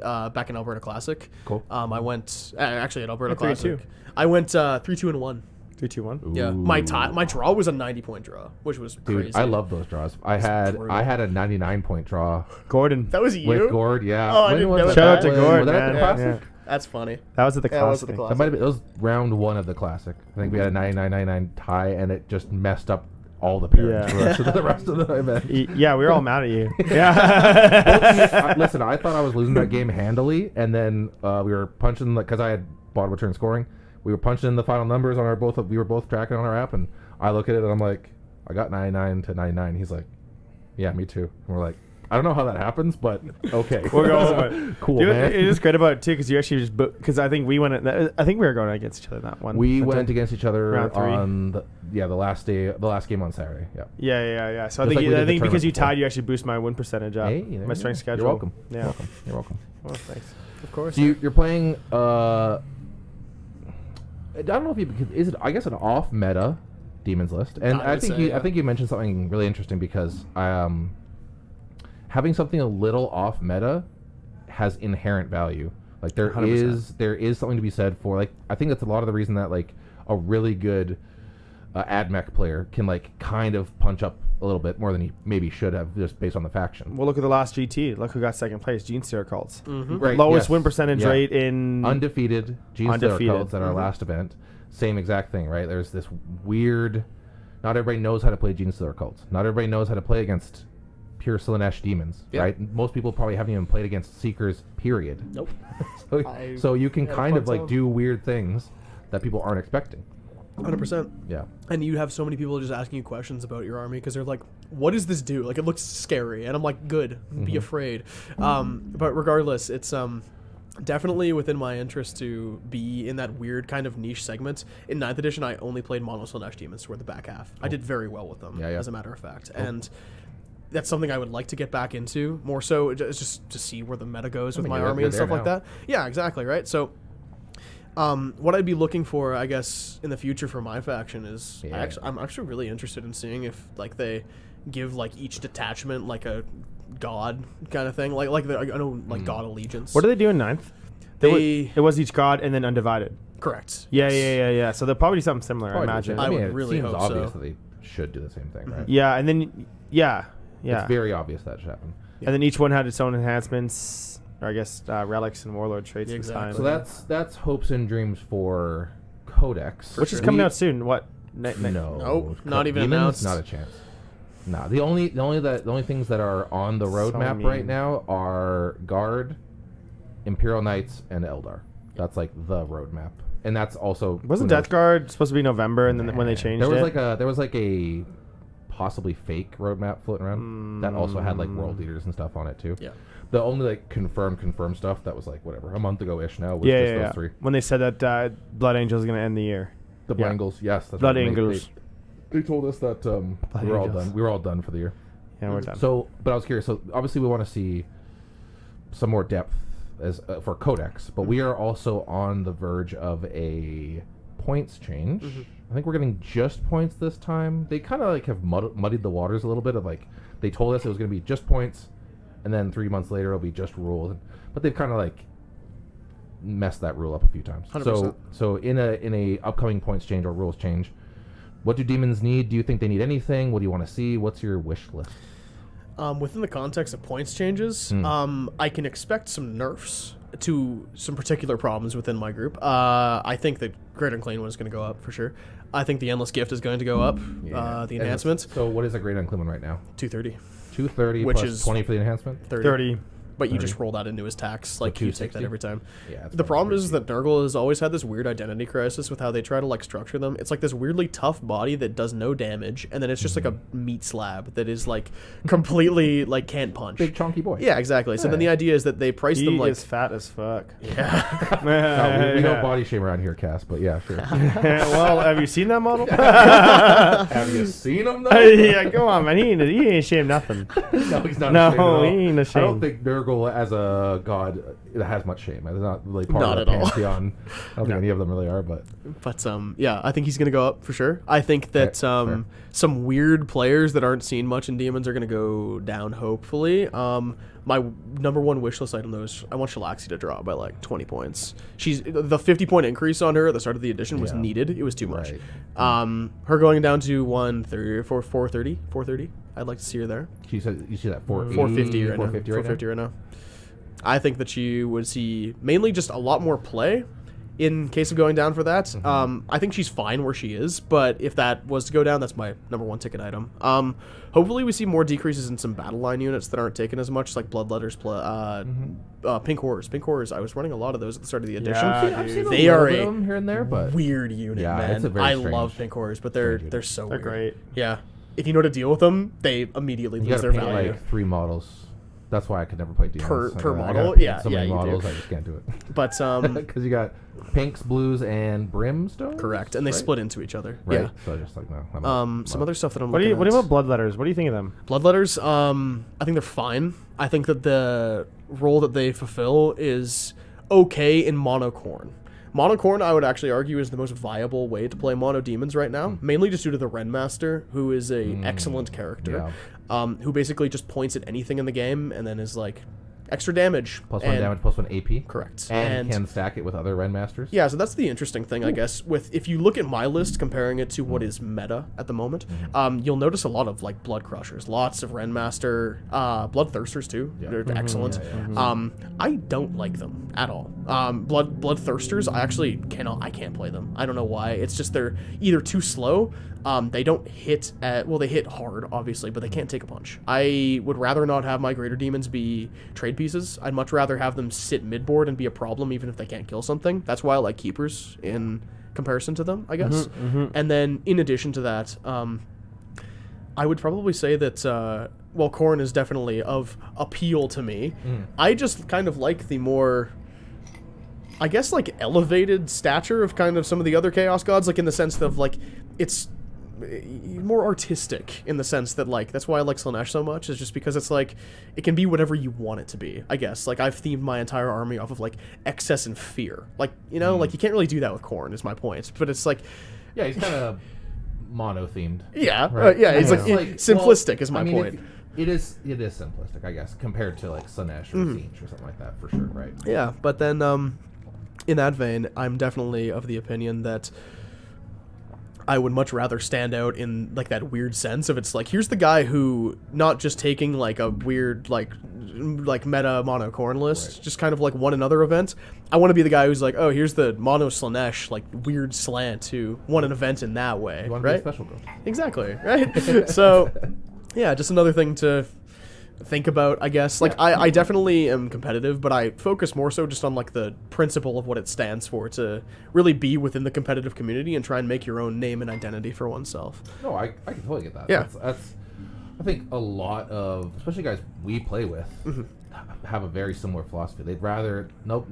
uh, back in Alberta Classic. Cool. Um, I went uh, actually at Alberta Yeah, three, Classic. two. I went uh, three, two, and one. Three, two, one. Yeah, my tie, my draw was a ninety point draw, which was Dude, crazy. I love those draws. I had brutal. I had a 99 point draw Gordon. that was you. with Gord. Yeah. Oh, I didn't know that? Shout out to Was- Gord, was that at man. the Yeah. That's funny. That was at the Yeah, it was classic. at the That might have been. It was round one of the classic. I think we had a 99.99 tie, and it just messed up all the pairings Yeah. for the rest of the, rest of the (laughs) event. Yeah, we were all mad at you. (laughs) Yeah. (laughs) listen, I thought I was losing that game handily, and then uh, we were punching like because I had bottom return scoring. We were punching in the final numbers on our both. Of we were both tracking on our app, and I look at it and I'm like, I got 99 to 99. He's like, Yeah, me too. And we're like, I don't know how that happens, but okay. We'll go over it. (laughs) cool, Dude, man. It is great about it too because you actually just because I think we went. At, I think we were going against each other that one. we that went time. against each other Round three. on the yeah the last day the last game on Saturday. Yeah. Yeah, yeah, yeah. So I think like you- I think because you tied, you actually boost my win percentage up. Hey, my strength go. schedule. You're welcome. Yeah. You're welcome. You're welcome. Well, thanks. Of course. So you, you're playing. Uh, I don't know if you is it. I guess an off meta demons list, and I I, think say, you. yeah. I think you mentioned something really interesting because I um, having something a little off meta has inherent value. Like there 100%. is there is something to be said for like I think that's a lot of the reason that like a really good uh, admech player can like kind of punch up a little bit more than he maybe should have just based on the faction. Well, look at the last GT. Look who got second place. Genestealer cults. Mhm. Right, Lowest yes. win percentage Yeah. rate in. undefeated Gene Undefeated. Undefeated. at our Mhm. last event. Same exact thing, right? There's this weird. Not everybody knows how to play Genestealer cults. Not everybody knows how to play against pure Slaanesh demons, Yeah. right? Most people probably haven't even played against Seekers. Period. Nope. (laughs) so, I so you can kind of like time. do weird things that people aren't expecting. Hundred percent. Yeah. And you have so many people just asking you questions about your army because they're like, "What does this do? Like, it looks scary." And I'm like, "Good, be afraid." Um, but regardless, it's um, definitely within my interest to be in that weird kind of niche segment. In ninth edition, I only played mono Slaanesh demons toward the back half. I did very well with them, Yeah, yeah. as a matter of fact, and. That's something I would like to get back into more so, ju- just to see where the meta goes with mean, my army and there stuff like that. Yeah, exactly, right. So, um, what I'd be looking for, I guess, in the future for my faction is I actually, I'm actually really interested in seeing if like they give like each detachment like a god kind of thing, like like the, I know like god allegiance. what do they do in ninth? It wa- They- it was each god and then undivided. Correct. Yeah, Yes. yeah, yeah, yeah. So they'll probably do something similar, I imagine. the same. I would mean, it really seems hope obvious so. that they should do the same thing, right? Yeah, and then yeah, yeah, It's very obvious that should happen. and then each one had its own enhancements, or I guess uh, relics and warlord traits. this Exactly. time. So that's that's hopes and dreams for Codex, which is coming We- out soon. What? Ne- ne- No, Nope, not even Demons, announced. Not a chance. Nah, the only the only that the only things that are on the roadmap mean. right now are Guard, Imperial Knights, and Eldar. That's like the roadmap, and that's also Wasn't who knows- Death Guard supposed to be November, and then when they changed there was it, like a there was like a possibly fake roadmap floating around that also had like world Mm. leaders and stuff on it too. Yeah. The only like confirmed confirmed stuff that was like whatever a month ago ish now was yeah, just yeah, those yeah. three. when they said that uh, Blood Angel is going to end the year. The Yeah. Blangles, yes, that's Blood Angels. They, they told us that um, we were all done. We were all done for the year. Yeah, we're done. So, but I was curious. So, obviously, we want to see some more depth as uh, for Codex, but we are also on the verge of a points change. I think we're getting just points this time. They kind of like have mud- muddied the waters a little bit. Of like, they told us it was going to be just points, and then three months later it'll be just rules. But they've kind of like messed that rule up a few times. So, 100%. so in a in a upcoming points change or rules change. What do demons need? Do you think they need anything? What do you want to see? What's your wish list? Um, within the context of points changes, Hmm. um, I can expect some nerfs to some particular problems within my group. Uh, I think the Great Unclean one is going to go up for sure. I think the Endless Gift is going to go up. Uh, the enhancements, So what is a great unclean one right now? 230, Two thirty Which plus is- twenty for the enhancement. 30. 30. But you 30. just roll that into his tax. Like you take that every time. Yeah. The problem is that Nurgle has always had this weird identity crisis with how they try to like structure them. It's like this weirdly tough body that does no damage, and then it's just like a mm-hmm. meat slab that is like completely like can't punch. big chunky boy. Yeah, exactly. So then the idea is that they price He them like is fat as fuck. yeah. (laughs) No, we, we don't body shame around here, Cass. But yeah, sure. (laughs) (laughs) well, have you seen that model? Have you seen him though? yeah, go on, man. He ain't, he ain't ashamed nothing. no, he's not. No, ashamed he ain't ashamed. I ashamed. don't think Nurgle as a god it has much shame. It's not really part Not of the pantheon. I don't think (laughs) any of them really are, but But um, yeah, I think he's gonna go up for sure. I think that Fair, um, fair. some weird players that aren't seen much in demons are gonna go down. Hopefully, um, my number one wish list item though is I want Shalaxi to drop by like twenty points. She's the fifty point increase on her at the start of the edition was Yeah. needed. It was too much. Right. Um, her going down to one thirty four four thirty four thirty. I'd like to see her there. she said you see that four Four fifty right now. 450 Four right now? fifty right now. I think that she would see mainly just a lot more play in case of going down for that. Mm-hmm. Um, I think she's fine where she is, but if that was to go down, that's my number one ticket item. Um, hopefully, we see more decreases in some battle line units that aren't taken as much, like Bloodletters, pl- uh, Mm-hmm. uh, Pink Horrors. Pink Horrors, I was running a lot of those at the start of the edition. Yeah, I've seen- I've seen a They are a here and there, but Weird unit, Yeah, man. it's a very I strange- love Pink Horrors, but they're they're so They're weird. great. Yeah. If you know how to deal with them, they immediately you lose their paint value. like three models. That's why I could never play demons. Per- I per I model? gotta Yeah, so yeah, many you do. models. I just can't do it. (laughs) but um, (laughs) Because you got pinks, blues, and brimstone. correct, and they right? split into each other. Right. Yeah. So just like no. I'm. Um, I'm some out. other stuff that I'm What do you looking What do you at. about bloodletters? What do you think of them? Bloodletters, um, I think they're fine. I think that the role that they fulfill is okay in mono Khorne. Mono Khorne, I would actually argue, is the most viable way to play mono demons right now, Hmm. mainly just due to the Rendmaster, who is a excellent character, um, who basically just points at anything in the game and then is like extra damage. Plus one and- damage, plus one AP. Correct. And, And- can stack it with other Rendmasters. Yeah, so that's the interesting thing, I guess. With if you look at my list, comparing it to Mm-hmm. what is meta at the moment, um, you'll notice a lot of like blood crushers, lots of Rendmaster, uh, bloodthirsters too. Yeah. They're Mhm. excellent. Yeah, yeah. Um, I don't like them at all. Um, blood bloodthirsters, I actually cannot. I can't play them. I don't know why. It's just they're either too slow. Um, they don't hit at well, they hit hard, obviously, but they can't take a punch. I would rather not have my greater demons be trade pieces. I'd much rather have them sit midboard and be a problem, even if they can't kill something. That's why I like keepers in comparison to them, I guess. And then in addition to that, um, I would probably say that uh, while Khorne is definitely of appeal to me, I just kind of like the more, I guess, like elevated stature of kind of some of the other Chaos Gods, like in the sense of like it's more artistic in the sense that like that's why I like Slaanesh so much is just because it's like it can be whatever you want it to be. I guess like I've themed my entire army off of like excess and fear. Like you know, like you can't really do that with Khorne Is my point, but it's like. Yeah, he's kind of mono themed. (laughs) Yeah, Right. uh, yeah. It's like, like, simplistic well, is my I mean, point. if- it is it is simplistic, I guess, compared to like Slaanesh or. Tzeentch or something like that for sure, right? Yeah, but then um, in that vein, I'm definitely of the opinion that I would much rather stand out in like that weird sense of it's like here's the guy who not just taking like a weird like like meta mono Khorne list, Right. just kind of like won another event. I want to be the guy who's like, oh, here's the mono Slaanesh like weird slant who won an event in that way, You want be a right? special girl. Exactly, right? (laughs) so, yeah, just another thing to think about, I guess. Like, I, I definitely am competitive, but I focus more so just on, like, the principle of what it stands for to really be within the competitive community and try and make your own name and identity for oneself. No, I, I can totally get that. Yeah. That's, that's I think a lot of especially guys we play with Mm-hmm. have a very similar philosophy. They'd rather nope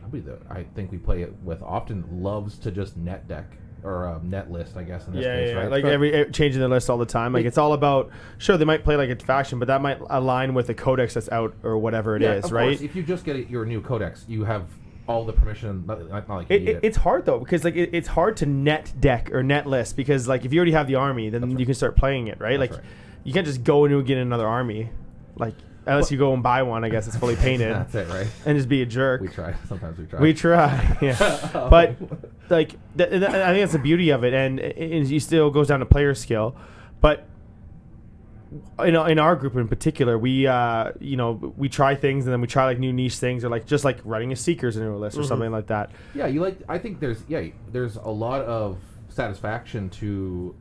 nobody that I think we play it with often loves to just net deck or um, net list, I guess in this Yeah, case, yeah, right? like every eh, changing the list all the time. Like It- it's all about. Sure, they might play like a faction, but that might align with the codex that's out or whatever it is, yeah, of right? Course, if you just get it, your new codex, you have all the permission. Not, not like It, it, it. it's hard though because like it, it's hard to net deck or net list because like if you already have the army, then That's right. you can start playing it, right? That's like right. you can't just go and get another army, like unless you go and buy one. I guess it's fully painted (laughs) That's it, right? and just be a jerk. We try. Sometimes we try. We try, yeah. (laughs) but like, th- th- I think that's the beauty of it, and it, it still goes down to player skill. But in in our group in particular, we uh, you know we try things and then we try like new niche things, or like just like writing a seekers into a list or something like that. Yeah, you like. I think there's yeah, there's a lot of satisfaction to,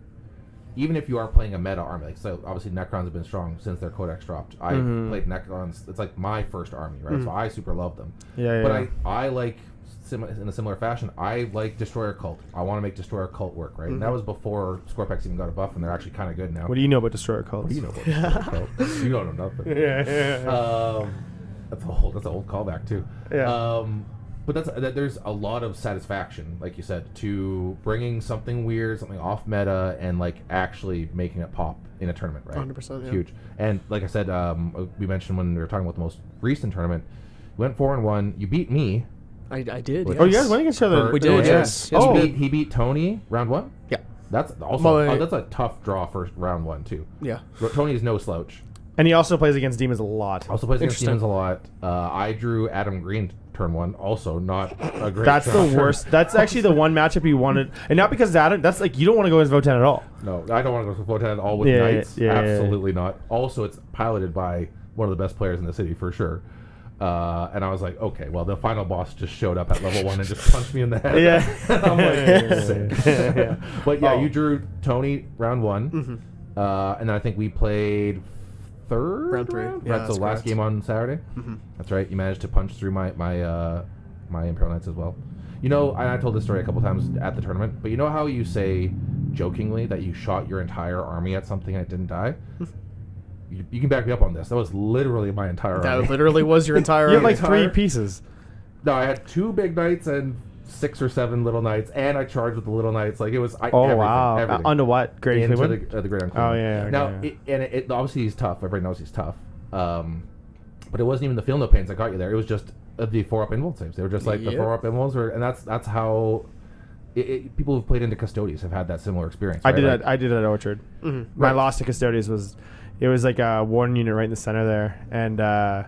even if you are playing a meta army. Like so, obviously Necrons have been strong since their codex dropped. I Mhm. played Necrons. It's like my first army, right? So I super love them. Yeah, yeah. But yeah. I I like sim- in a similar fashion. I like Destroyer Cult. I want to make Destroyer Cult work, right? And that was before Skorpekh even got a buff, and they're actually kind of good now. what do you know about destroyer? What do you know about Destroyer (laughs) Cult? You don't know nothing. yeah, yeah, yeah. Um, that's a whole that's an old callback too. Yeah. Um, but that's that. There's a lot of satisfaction, like you said, to bringing something weird, something off meta, and like actually making it pop in a tournament. Right. 100%, yeah. Huge. And like I said, um, we mentioned when we were talking about the most recent tournament, you went four and one. You beat me. I, I did. Oh, oh, you yes. guys went against each other. We did, yeah. yes. He Yes, we beat he beat Tony round one. Yeah. That's also My- oh, that's a tough draw for round one too. Yeah. Tony is no slouch. And he also plays against demons a lot. Also plays against demons a lot. Uh, I drew Adam Green turn one. Also not a great. That's the worst. That's actually the one matchup you wanted, and not because that. That's like you don't want to go against Votann at all. No, I don't want to go for Votann at all with Yeah, knights. yeah, yeah. Absolutely not. Also, it's piloted by one of the best players in the city for sure. Uh, and I was like, okay, well, the final boss just showed up at level one and just punched me in the head. Yeah. (laughs) I'm like. (laughs) Yeah. (laughs) But yeah, Oh. you drew Tony round one, Mm-hmm. uh, and then I think we played third Round three. round? Yeah, Right, so that's last correct. game on Saturday. Mhm. That's right. You managed to punch through my my uh, my Imperial Knights as well. You know, I, I told this story a couple times at the tournament, but you know how you say jokingly that you shot your entire army at something and it didn't die. (laughs) you, you can back me up on this. That was literally my entire army. That army. literally was your entire. Army. (laughs) You have like Entire- three pieces. no, I had two big knights and six or seven little knights, and I charged with the little knights. Like it was. I, Oh everything, wow! everything. Uh, under what? Great into Cleveland? the, uh, the Great Oh, yeah, yeah, now, okay, it, and it, it- obviously he's tough. Everybody knows he's tough. Um, but it wasn't even the feel no pains that got you there. It was just uh, the four up invuln saves. They were just like the four up invulns were, and that's that's how. It, it, people who've played into Custodes have had that similar experience. I right? did Like, that. I did it at Orchard. Mhm. My Right. loss to Custodians was, it was like a warden unit right in the center there, and uh,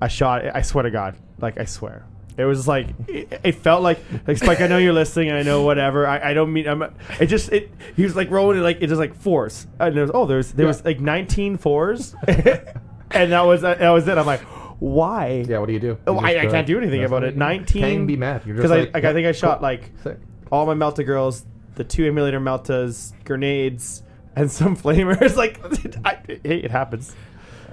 I shot. I swear to God, like I swear, it was like it, it felt like like Spike. I know you're listening, I know whatever. I, I don't mean. I'm. It just it. He was like rolling it like it just like fours, and there was oh there's there was like 19 fours, (laughs) and that was that was it. I'm like, why? Yeah, what do you do? Oh, You I, I can't do anything about it. 19. Can't be mad. You're just Because I, like, like, I think I shot cool. like Sick. all my Melta girls, the two emulator Meltas, grenades, and some flamers. (laughs) like, (laughs) I, it happens.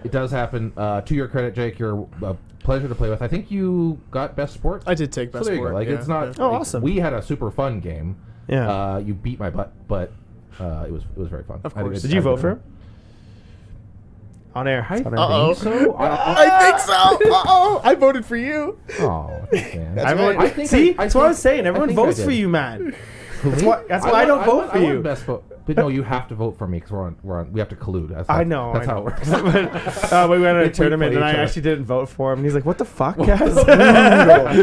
It does happen. Uh, to your credit, Jake, you're a pleasure to play with. I think you got best sport. I did take So best there you go. sport. Like yeah, it's not. yeah. Oh, like, awesome. We had a super fun game. Yeah. Uh, you beat my butt, but uh, it was it was very fun. Of I had a course. Did you had vote good for him? On air. It's on air. Uh-oh. so? (laughs) I- I think so. Uh-oh. I voted for you. Oh, man. I vote- right. I think see, I- I that's what I was saying. Everyone votes for you, man. That's me? why- that's why I don't won- vote won- for I you. Best vote. But no, you have to vote for me because we're on. We're on. We have to collude. That's I know. That's I how know. it works. (laughs) But, uh, we went on (laughs) a tournament, and I other. actually didn't vote for him. And he's like, "What the fuck, (laughs) guys?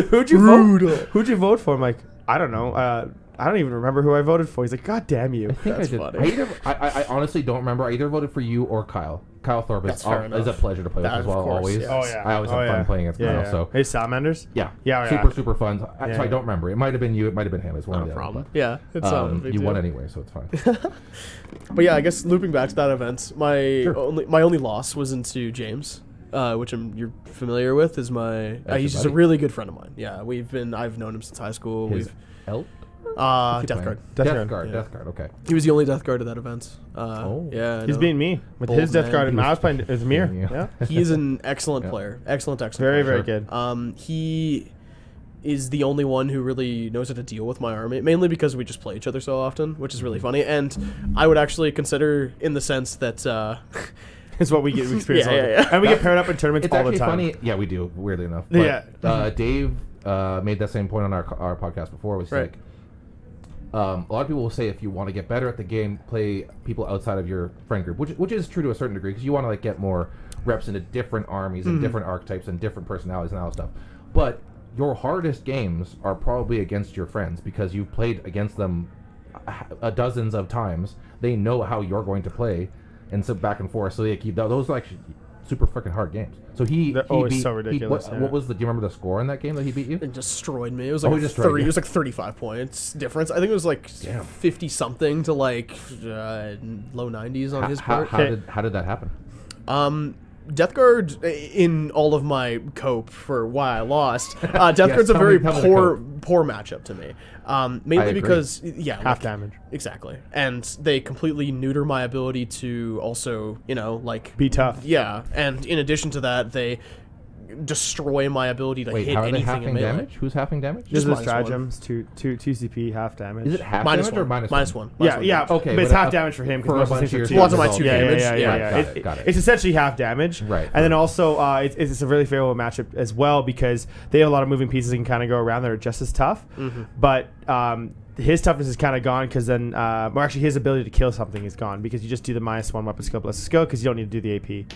Who'd you Brutal. vote? Who'd you vote for?" I'm like, "I don't know. Uh, I don't even remember who I voted for. He's like, God damn you. I think That's I did. funny. I, either, (laughs) I, I, I honestly don't remember. I either voted for you or Kyle. Kyle Thorpe is, That's fair al- is a enough. pleasure to play with That, as of well. course, always. yes. Oh yeah. I always oh, have fun yeah. playing against yeah, Kyle. yeah. So hey, Salamanders. yeah, Yeah, super yeah. super fun. I, Yeah, so I don't remember. It might have been you. It might have been him. It's one of a the problem. Yeah, it's but, not a um, you deal. won anyway, so it's fine. (laughs) But yeah, I guess looping back to that event, my Sure. only my only loss was into James, uh, which I'm you're familiar with. Is my uh, That's he's your just a buddy? really good friend of mine. Yeah, we've been I've known him since high school. His we've elk. Uh, Death playing. Guard. Death Death, Guard, Guard. yeah. Death Guard. Okay. He was the only Death Guard at that event. Uh, Oh. yeah, I He's know. beating me with Bold his Death man. Guard, and was- I was playing as Mir. Yeah. Yeah. (laughs) He is an excellent Yeah. player. Excellent, excellent. Very, player. very good. Um, he is the only one who really knows how to deal with my army, mainly because we just play each other so often, which is really funny. And I would actually consider, in the sense that, uh, (laughs) It's what we get we (laughs) experience. Yeah, all yeah, the- yeah. And we get paired up in tournaments It's all the time. funny. Yeah, we do. Weirdly enough. But, Yeah. Uh, Dave uh, made that same point on our our podcast before. Was Right. like, um, a lot of people will say if you want to get better at the game, play people outside of your friend group, which which is true to a certain degree because you want to like get more reps into different armies Mm-hmm. and different archetypes and different personalities and all that stuff. But your hardest games are probably against your friends because you've played against them a, a dozens of times. They know how you're going to play, and so back and forth. So they keep those are actually super freaking hard games. So he They're he always beat, so he- ridiculous, what, yeah. what was the? Do you remember the score in that game that he beat you? it destroyed me. It was Oh, like he destroyed 30, you. it was like 35 points difference. I think it was like Damn. 50 something to like uh, low 90s on How, his how, part. how did how did that happen? Um, Death Guard, uh, in all of my cope for why I lost, uh, Death (laughs) Yes, Guard's a very poor, poor matchup to me. Um, mainly because, yeah, Half like- damage. Exactly. And they completely neuter my ability to also, you know, like. Be tough. Yeah. And in addition to that, they destroy my ability to Wait, hit how are they anything in melee. damage? Who's halving damage? This Just is minus one. stratagems, two, two, two CP, half damage. Is it half Minus damage or one. minus Minus one? one. Yeah, Minus yeah. one. Okay, but it's but half up- damage for him for a because most bunch of are your two. teams, Lots of my it's two all yeah, damage. Yeah, yeah, Yeah. yeah, yeah. Got It- it, got it. It's essentially half damage. Right. And then also, uh, it's, it's a really favorable matchup as well because they have a lot of moving pieces that can kind of go around that are just as tough. Mm-hmm. But um, his toughness is kind of gone because then, uh, or actually, his ability to kill something is gone because you just do the minus one weapon skill plus skill because you don't need to do the AP.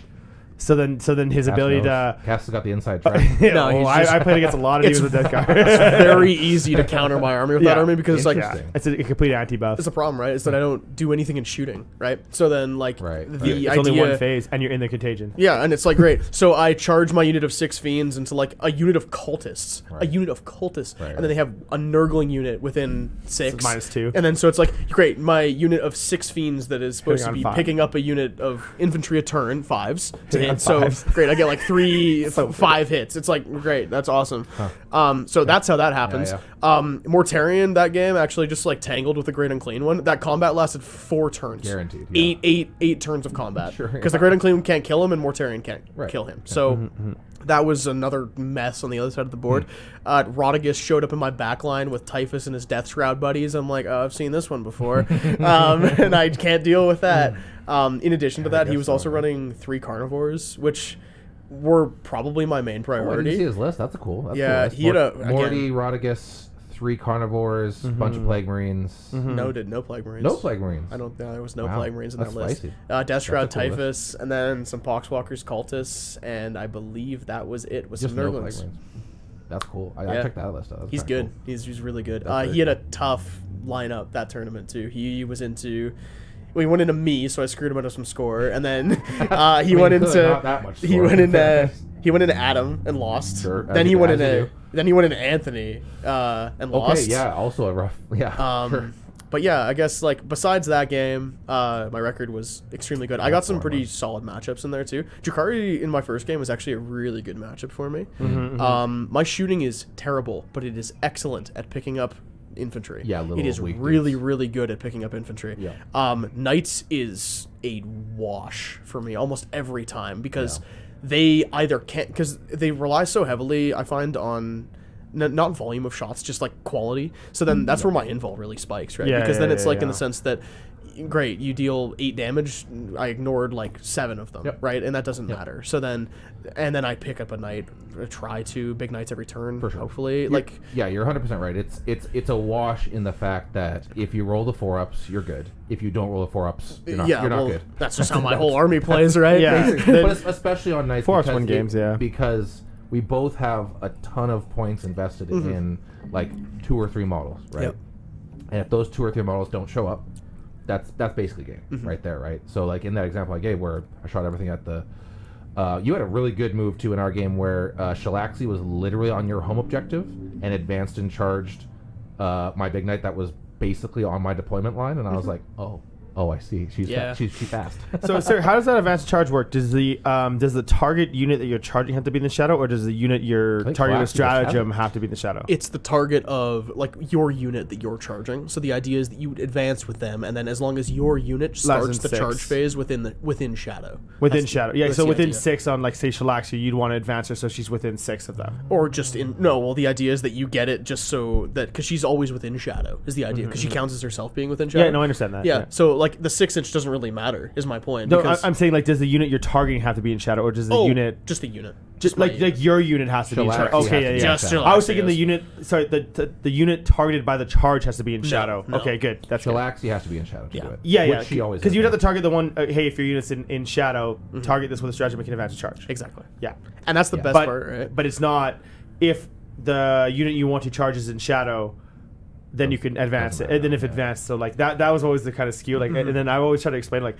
So then, so then his Cass ability knows. to. Cass has got the inside (laughs) track. Yeah, No, well, he's I, just- I played against a lot of (laughs) It's dudes with that card. (laughs) very easy to counter my army with that Yeah. army because, like, yeah, it's a, a complete anti buff. It's the problem, right? Is that I don't do anything in shooting, right? So then, like, Right, the right. It's idea. only one phase, and you're in the contagion. Yeah, and it's like great. So I charge my unit of six fiends into like a unit of cultists, a Right. unit of cultists, Right, and then they have a nurgling unit within six, minus two. and then so it's like great. My unit of six fiends that is supposed Hitting to on be five. picking up a unit of infantry a turn fives, Hitting on and so (laughs) great. I get like three, (laughs) So five hits. It's like great. That's awesome. Um, so that's how that happens. yeah. Um, Mortarion that game actually just like tangled with the Great Unclean one. That combat lasted four turns, Guaranteed, yeah. Eight, eight, eight turns of combat Sure, because the yeah. Great Unclean can't kill him and Mortarion can't Right. kill him. So Mm-hmm, that was another mess on the other side of the board. Hmm. Uh, Rotigus showed up in my back line with Typhus and his Death Shroud buddies. I'm like, oh, I've seen this one before, (laughs) um, and I can't deal with that. Um, in addition to Yeah, I that, he was so. also running three Karnivores, which were probably my main Oh, I didn't see priority. his list. That's cool. That's Yeah, cool. That's he had a- again- Morty, Rotigus, three Karnivores, bunch of plague marines. No, did no plague marines. No plague marines. I don't. think there was no Wow, plague marines in that's that list. spicy. Uh, Death Shroud, That's a cool list. Typhus, and then some Poxwalkers, Cultists, and I believe that was it. With Just some no plague marines. That's cool. I, I checked that list out. That's He's kinda good. He's, he's really good. Uh, he had a tough lineup that tournament too. He was into. Well, he went into me, so I screwed him out of some score, and then (laughs) uh, he I mean, went into not that much he went into he went into Adam and lost. Sure, then he went into then he went into Anthony uh, and. Okay, lost. yeah. Also a rough. (laughs) Yeah. Um, sure. But yeah, I guess like besides that game, uh, my record was extremely good. I got some pretty solid matchups in there too. Drukhari in my first game was actually a really good matchup for me. Mm-hmm, Um, my shooting is terrible, but it is excellent at picking up infantry. Yeah, little it is weak really, dudes. really good at picking up infantry. Yeah. Um, Knights is a wash for me almost every time because Yeah. they either can't because they rely so heavily. I find on. n- Not volume of shots, just like quality. So then that's where my invul really spikes, right? Yeah, because yeah, then it's yeah, like in the sense that, great, you deal eight damage. I ignored like seven of them, Yep. right? And that doesn't matter. So then, and then I pick up a knight, try to big knights every turn, For sure. hopefully. Like, yeah, you're 100 percent right. It's it's it's a wash in the fact that if you roll the four ups, you're good. If you don't roll the four ups, you're not, yeah, you're not well, good. that's just (laughs) how my whole army plays, right? Yeah. But especially on nights Four ups because win games, yeah. Because we both have a ton of points invested Mm-hmm. in like two or three models, right? Yep. and if those two or three models don't show up, that's that's basically game Mm-hmm. right there, right? So like in that example I gave where I shot everything at the. Uh, you had a really good move too in our game where uh, Shalaxi was literally on your home objective and advanced and charged uh, my big knight that was basically on my deployment line, and I was like, oh, oh, I see, she's Yeah. fa- she's she's fast. (laughs) So, sir, how does that advanced charge work? Does the um, does the target unit that you're charging have to be in the shadow, or does the unit you're I targeting with stratagem have to be in the shadow? It's the target of like your unit that you're charging. So the idea is that you would advance with them, and then as long as your unit starts the six. charge phase within the within shadow, within That's- shadow, yeah. So within idea. six on like say Shalaxia, you'd want to advance her so she's within six of them. or just in no. Well, the idea is that you get it just so that because she's always within shadow is the idea because she counts as herself being within shadow. Mm-hmm, Yeah, no, I understand that. Yeah, so like the six inch doesn't really matter. Is my point. No, I, I'm saying like, does the unit you're targeting have to be in shadow, or does the oh, unit just the unit, just my like unit. like your unit has to be in shadow? Okay, be yeah, yeah. Just shadow. I was thinking the unit. Sorry, the, the the unit targeted by the charge has to be in shadow. no. Okay, good. That's good. Shalaxi has to be in shadow to Yeah. do it. Yeah, yeah. Which she always because you'd have to target the one. Uh, hey, if your unit's in, in shadow, target this with a strategy make an advance charge. exactly, Yeah, and that's the best but part, right? but it's not if the unit you want to charge is in shadow. Then you can advance it, and then if matter, advanced, so like that that was always the kind of skew. Like, Mm-hmm. and then I always try to explain like,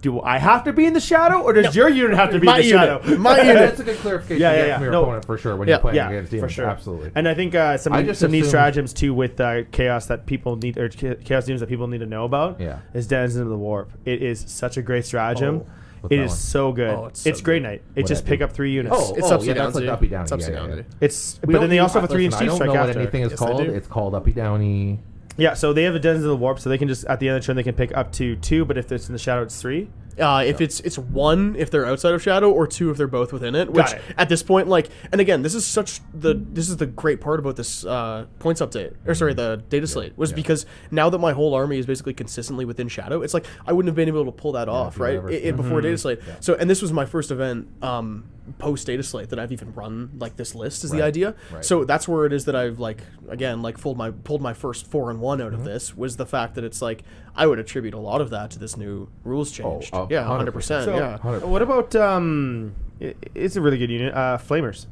do I have to be in the shadow, or does your unit have to be My in the unit. shadow? (laughs) My unit. (laughs) that's a good clarification Yeah, yeah, yeah. from your No. opponent for sure when Yeah. you're playing yeah, against for sure, Absolutely. And I think uh, some I just some neat stratagems too with uh, chaos that people need or chaos demons that people need to know about. Yeah. is Denizen of the Warp. It is such a great stratagem. Oh, what's it that is one? so good. Oh, it's it's so Grey good. Knight. It What just that pick do? up three oh, units. Oh, It's oh, upside yeah, down. that's like Z. uppy downy. It's upside yeah, down yeah, Z. yeah. It's but then they also have a three inch Listen, T I don't strike know what after. anything is Yes, they called. do. It's called uppy downy. Yeah, so they have a Denizen of the Warp, so they can just at the end of the turn they can pick up to two, but if it's in the shadow, it's three. Uh, if it's it's one if they're outside of shadow, or two if they're both within it. Which it. at this point, like, and again, this is such the this is the great part about this uh, points update, or sorry, the data slate was yeah. because now that my whole army is basically consistently within shadow, it's like I wouldn't have been able to pull that off right ever- i- i- before Mm-hmm. data slate. So, and this was my first event um, post data slate that I've even run like this list is the idea. right. So that's where it is that I've like again like pulled my pulled my first four and one out Mm-hmm. of this was the fact that it's like I would attribute a lot of that to this new rules change. uh, yeah, 100%. hundred percent. So Yeah. 100%. what about um? i- It's a really good unit. Uh, Flamers.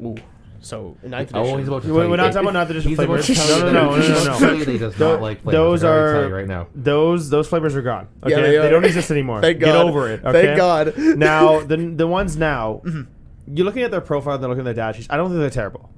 Ooh. So in ninth Oh, edition. he's about to We're- we're you. not talking about not the He's about flavors. No, no, no, no, no, no. tell you that he does not like flavors. those I can already are tell you right now. Those those flavors are gone. Okay, Yeah, they are. don't exist anymore. (laughs) Thank God. Get over it. Thank God. now the the ones now, (laughs) you're looking at their profile, and they're looking at their data sheets. I don't think they're terrible.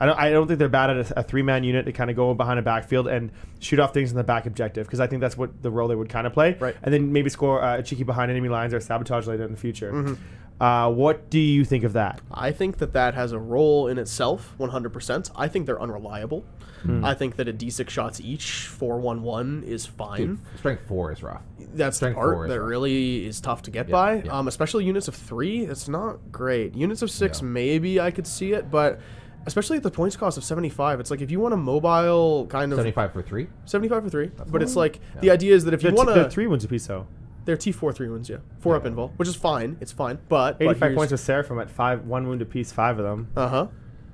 I don't, I don't think they're bad at a, a three man unit to kind of go behind a backfield and shoot off things in the back objective because I think that's what the role they would kind of play. Right. And then maybe score uh, a cheeky behind enemy lines or sabotage later in the future. Mm-hmm. Uh, what do you think of that? I think that that has a role in itself, 100%. I think they're unreliable. Hmm. I think that a d6 shots each, 411 is fine. Dude, strength four is rough. That's the strength four part that rough. really is tough to get Yeah, by. yeah. Um, especially units of three, it's not great. Units of six, Yeah. maybe I could see it, but especially at the points cost of 75, it's like if you want a mobile kind of 75 for three. 75 for three, but it's fine. like the idea is that if you They're, want t- to, they're three wounds apiece though. they're T4 three wounds, yeah, four up invul, which is fine. It's fine, but 85 points with Seraphim at five, one wound apiece, five of them. Uh huh.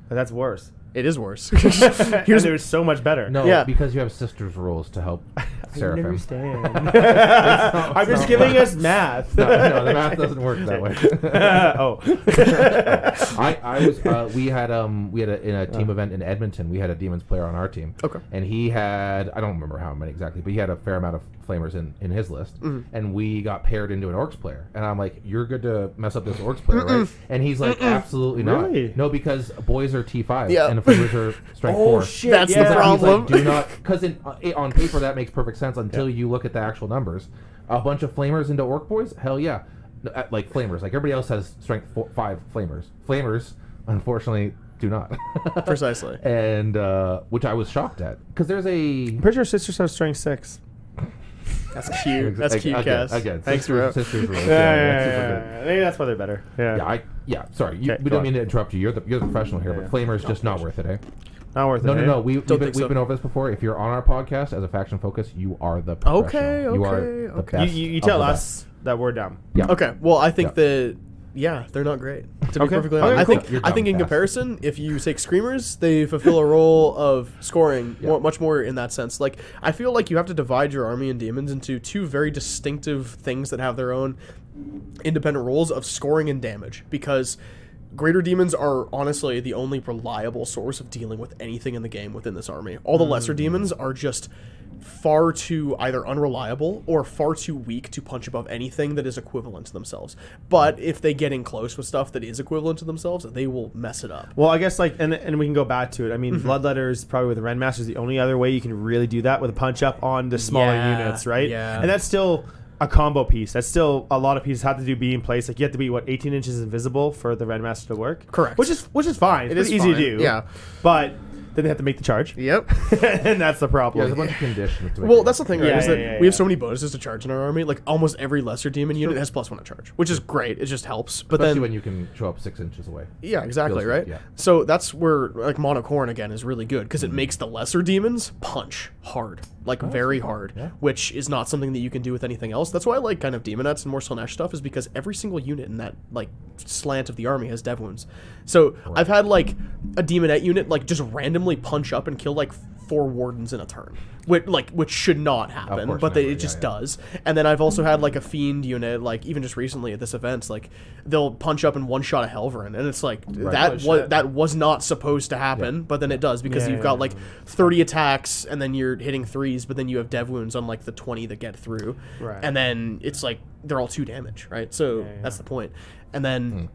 But that's worse. It is worse. (laughs) Here's (laughs) Here's it was so much better. No, Yeah. because you have sisters rules to help (laughs) I Seraphim. understand. I'm just giving right. us math. no, no, the math doesn't work that way. oh. I, I was uh, we had um we had a, in a team event in Edmonton we had a demons player on our team Okay. and he had I don't remember how many exactly but he had a fair amount of flamers in, in his list Mm-hmm. and we got paired into an orcs player and I'm like you're good to mess up this orcs player right and he's like absolutely not Really? no because boys are T5 Yeah. and the flamers are strength Oh, four shit, That's the yeah. He's like- problem. He's like, do not, because uh, on paper that makes perfect sense until you look at the actual numbers. A bunch of flamers into orc boys, hell yeah, No, uh, like flamers. Like everybody else has strength four, five flamers. Flamers, unfortunately, do not. (laughs) Precisely. And uh, which I was shocked at, because there's a I'm pretty sure sisters have strength six. That's cute. That's again, cute, Cass. Again, Thanks, sisters, bro. sisters rules. Yeah, Yeah, yeah, that's yeah, Maybe that's why they're better. Yeah. Yeah, I yeah. Sorry, you, we go don't on. mean to interrupt you. You're the you're the professional here, but yeah. flamers just not worth it, eh? Not worth No, it. no, no, no. We, we've, been, we've so. been over this before. If you're on our podcast as a faction focus, you are the professional. Okay, You are okay, okay. You, you, you tell us that we're dumb. Yeah. Okay. Well, I think Yeah. that yeah, they're not great. To be Okay. perfectly Okay, honest, I think You're I think in fast. comparison, if you take screamers, they fulfill a role of scoring Yeah. much more in that sense. Like I feel like you have to divide your army and demons into two very distinctive things that have their own independent roles of scoring and damage because Greater demons are honestly the only reliable source of dealing with anything in the game within this army. All the lesser demons are just far too either unreliable or far too weak to punch above anything that is equivalent to themselves. But if they get in close with stuff that is equivalent to themselves, they will mess it up. Well, I guess like, and, and we can go back to it. I Mm-hmm. mean, Bloodletters probably with the Rendmaster is the only other way you can really do that with a punch up on the smaller Yeah, units, right? yeah. And that's still a combo piece. That's still a lot of pieces have to do be in place. Like you have to be what 18 inches invisible for the Rendmaster to work. Correct. Which is which is fine. It's It is pretty easy fine, to do. yeah. But then they have to make the charge, Yep. (laughs) and that's the Yeah, problem. there's a bunch of conditions. To make Well, that's the thing, right? Yeah, is that yeah, yeah, we have so many bonuses to charge in our army. Like almost every lesser demon unit has plus one to charge, which is great. It just helps. But Especially then, when you can show up six inches away. yeah, exactly, Feels right? good, yeah. So that's where like mono Khorne again is really good because it mm-hmm. makes the lesser demons punch hard, like oh, very hard, yeah. which is not something that you can do with anything else. That's why I like kind of demonettes and more Slaanesh stuff is because every single unit in that like slant of the army has dev wounds. So I've had like a demonette unit like just randomly punch up and kill like four wardens in a turn. Which like which should not happen, course, but they, it just yeah, yeah. does. And then I've also had like a fiend unit, like even just recently at this event, like they'll punch up and one shot a Helverin, and it's like that Holy was shit. that was not supposed to happen, but then it does because Yeah, you've yeah, got like thirty attacks, and then you're hitting threes, but then you have dev wounds on like the twenty that get through, Right. and then it's like they're all two damage, right? So yeah. that's the point. And then hmm.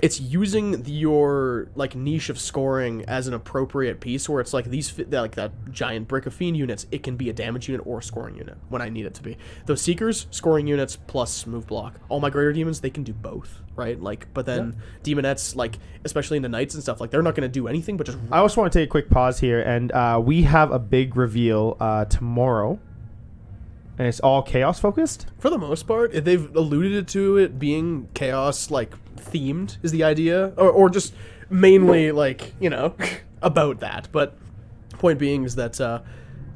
It's using the- your like niche of scoring as an appropriate piece where it's like these like that giant brick of fiend units it can be a damage unit or a scoring unit when i need it to be. Those seekers scoring units plus move block. All my greater demons they can do both right? Like but then demonettes like especially in the knights and stuff like they're not going to do anything but just I also want to take a quick pause here, and uh, we have a big reveal uh, tomorrow, and it's all chaos focused. for the most part they've alluded to it being chaos like themed is the idea or, or just mainly like you know (laughs) about that but point being is that uh,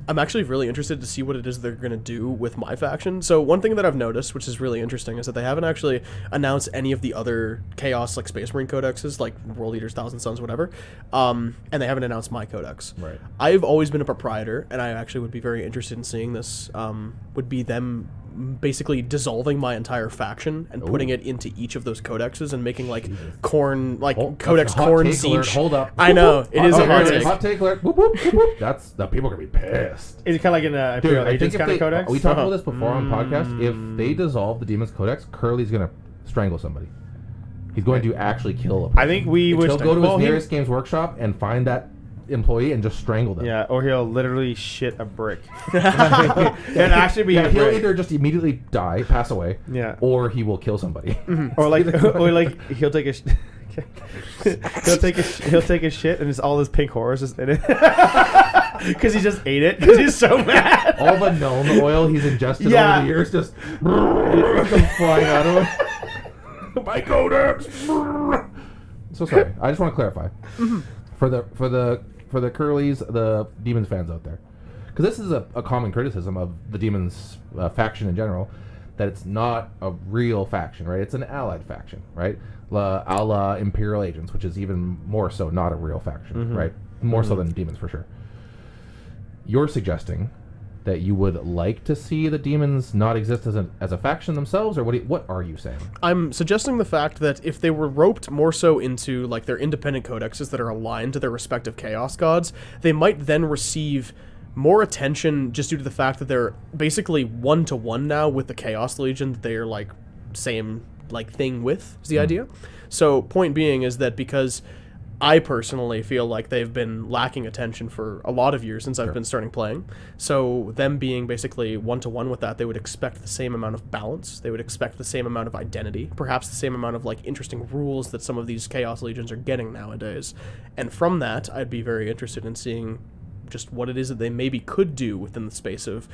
i'm actually really interested to see what it is they're going to do with my faction so one thing that i've noticed which is really interesting is that they haven't actually announced any of the other chaos like space marine codexes like world eaters thousand suns whatever um, and they haven't announced my codex Right. I've always been a proprietor, and I actually would be very interested in seeing this. Um, would be them basically dissolving my entire faction and putting it into each of those codexes and making like Khorne, like Hold- codex that's a hot corn siege. Hold up. I know it is oh, a hot take. Hot take alert. Whoop, whoop, whoop, whoop. That's the people are gonna be pissed. Is it kind of like in a Dude, Imperial I think Agents kind they, of codex? we talked Uh-huh. about this before on podcast. If they dissolve the Demon's Codex, Curly's gonna strangle somebody. He's going to actually kill a person. I think we would He'll go to his nearest games workshop and find that employee and just strangle them. Yeah, or he'll literally shit a brick. (laughs) (laughs) It'd actually be Yeah, a he'll brick. either just immediately die, pass away, Yeah. or he will kill somebody. (laughs) Mm-hmm. or like, or like he'll take a. Sh- he'll take a sh- he'll take a shit and it's all his pink horrors just in it because he just ate it because he's so mad. All the gnome oil he's ingested Yeah. over the years just comes flying out of him. My codex. so sorry. I just want to clarify mm-hmm. for the for the for the curlies, the demons fans out there, because this is a, a common criticism of the demons uh, faction in general, that it's not a real faction, right? It's an allied faction, right? La, a la Imperial Agents, which is even more so not a real faction, right? More so than demons for sure. You're suggesting that you would like to see the demons not exist as a, as a faction themselves, or what? you- what are you saying? I'm suggesting the fact that if they were roped more so into like their independent codexes that are aligned to their respective chaos gods, they might then receive more attention just due to the fact that they're basically one to one now with the Chaos Legion that they are like same like thing with is the hmm. idea. So point being is that because I personally feel like they've been lacking attention for a lot of years since I've been starting playing. So them being basically one to one with that, they would expect the same amount of balance. They would expect the same amount of identity, perhaps the same amount of like interesting rules that some of these Chaos Legions are getting nowadays. And from that, I'd be very interested in seeing just what it is that they maybe could do within the space of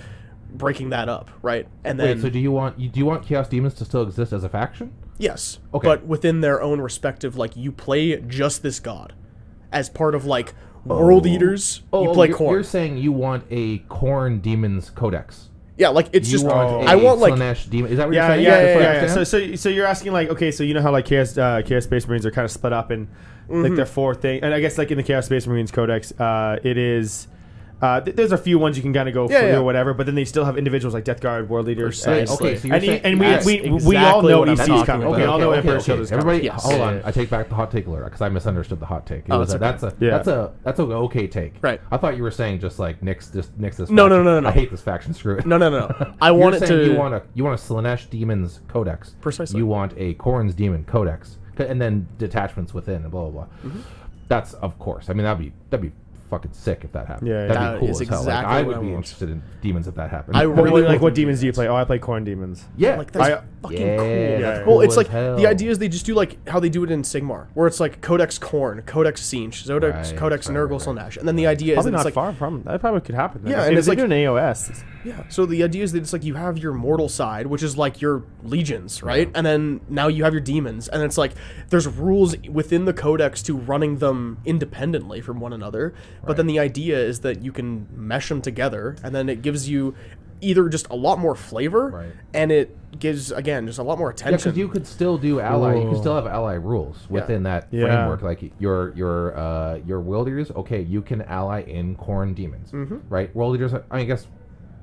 breaking that up, right? And then Wait, so do you want do you want Chaos Demons to still exist as a faction? Yes. Okay. But within their own respective, like you play just this god as part of like World Eaters. you play Oh, you're, Khorne. You're saying you want a Khorne Demons Codex. yeah, like it's You just want I a want like Slaanesh demon. Is that what Yeah, you're yeah, saying? yeah, That's what I yeah, yeah. So, so, so you're asking like, okay, so you know how like Chaos, uh, Chaos Space Marines are kind of split up in Mm-hmm. like their four thing, and I guess like in the Chaos Space Marines Codex, uh, it is Uh, th- there's a few ones you can kind of go Yeah, free yeah. or whatever, but then they still have individuals like Death Guard, World Eaters. Precisely. and- okay, so you're and, saying- and we, That's we, we all know what I'm EC's talking coming. about. We all know okay, Emperor okay. Shield is coming. Everybody, Yes. hold on. I take back the hot take alert because I misunderstood the hot take. It Oh, was a, that's okay. that's a Yeah. that's a that's a okay take. Right. I thought you were saying just like nix this nix this. No, no, faction. no, no, no. I hate this faction. Screw it. No, no, no, no. (laughs) I You're want it saying to. You want a you want a Slaanesh Demons Codex. Precisely. You want a Khorne's Demon Codex, and then detachments within, and blah blah blah. Mm-hmm. That's of course. I mean, that'd be that'd be fucking sick if that happened. Yeah, yeah. that'd That be cool is as hell. Like, exactly I what would I be want. interested in demons if that happened. I really like, want what to demons do you play? Oh, I play Khorne Demons. yeah, Like that's I- fucking yeah, cool. that's Yeah. cool Well, it's as like hell. the idea is they just do like how they do it in Sigmar, where it's like Codex Khorne, Codex Tzeentch, Zodex, Right, Codex right, Nurgle right. Slaanesh, and then the idea is Probably that not it's like far from. That probably could happen. Yeah, if, and if it's they like- do an AOS. Yeah. So the idea is that it's like you have your mortal side, which is like your legions, right? And then now you have your demons, and it's like there's rules within the codex to running them independently from one another. But then the idea is that you can mesh them together, and then it gives you either just a lot more flavor, Right. and it gives again just a lot more attention. Yeah, attention. because you could still do ally. You Whoa. could still have ally rules within that Yeah. framework. Like your your uh, your World Eaters. Okay, you can ally in Khorne demons, Mm-hmm. right? World Eaters. I, mean, I guess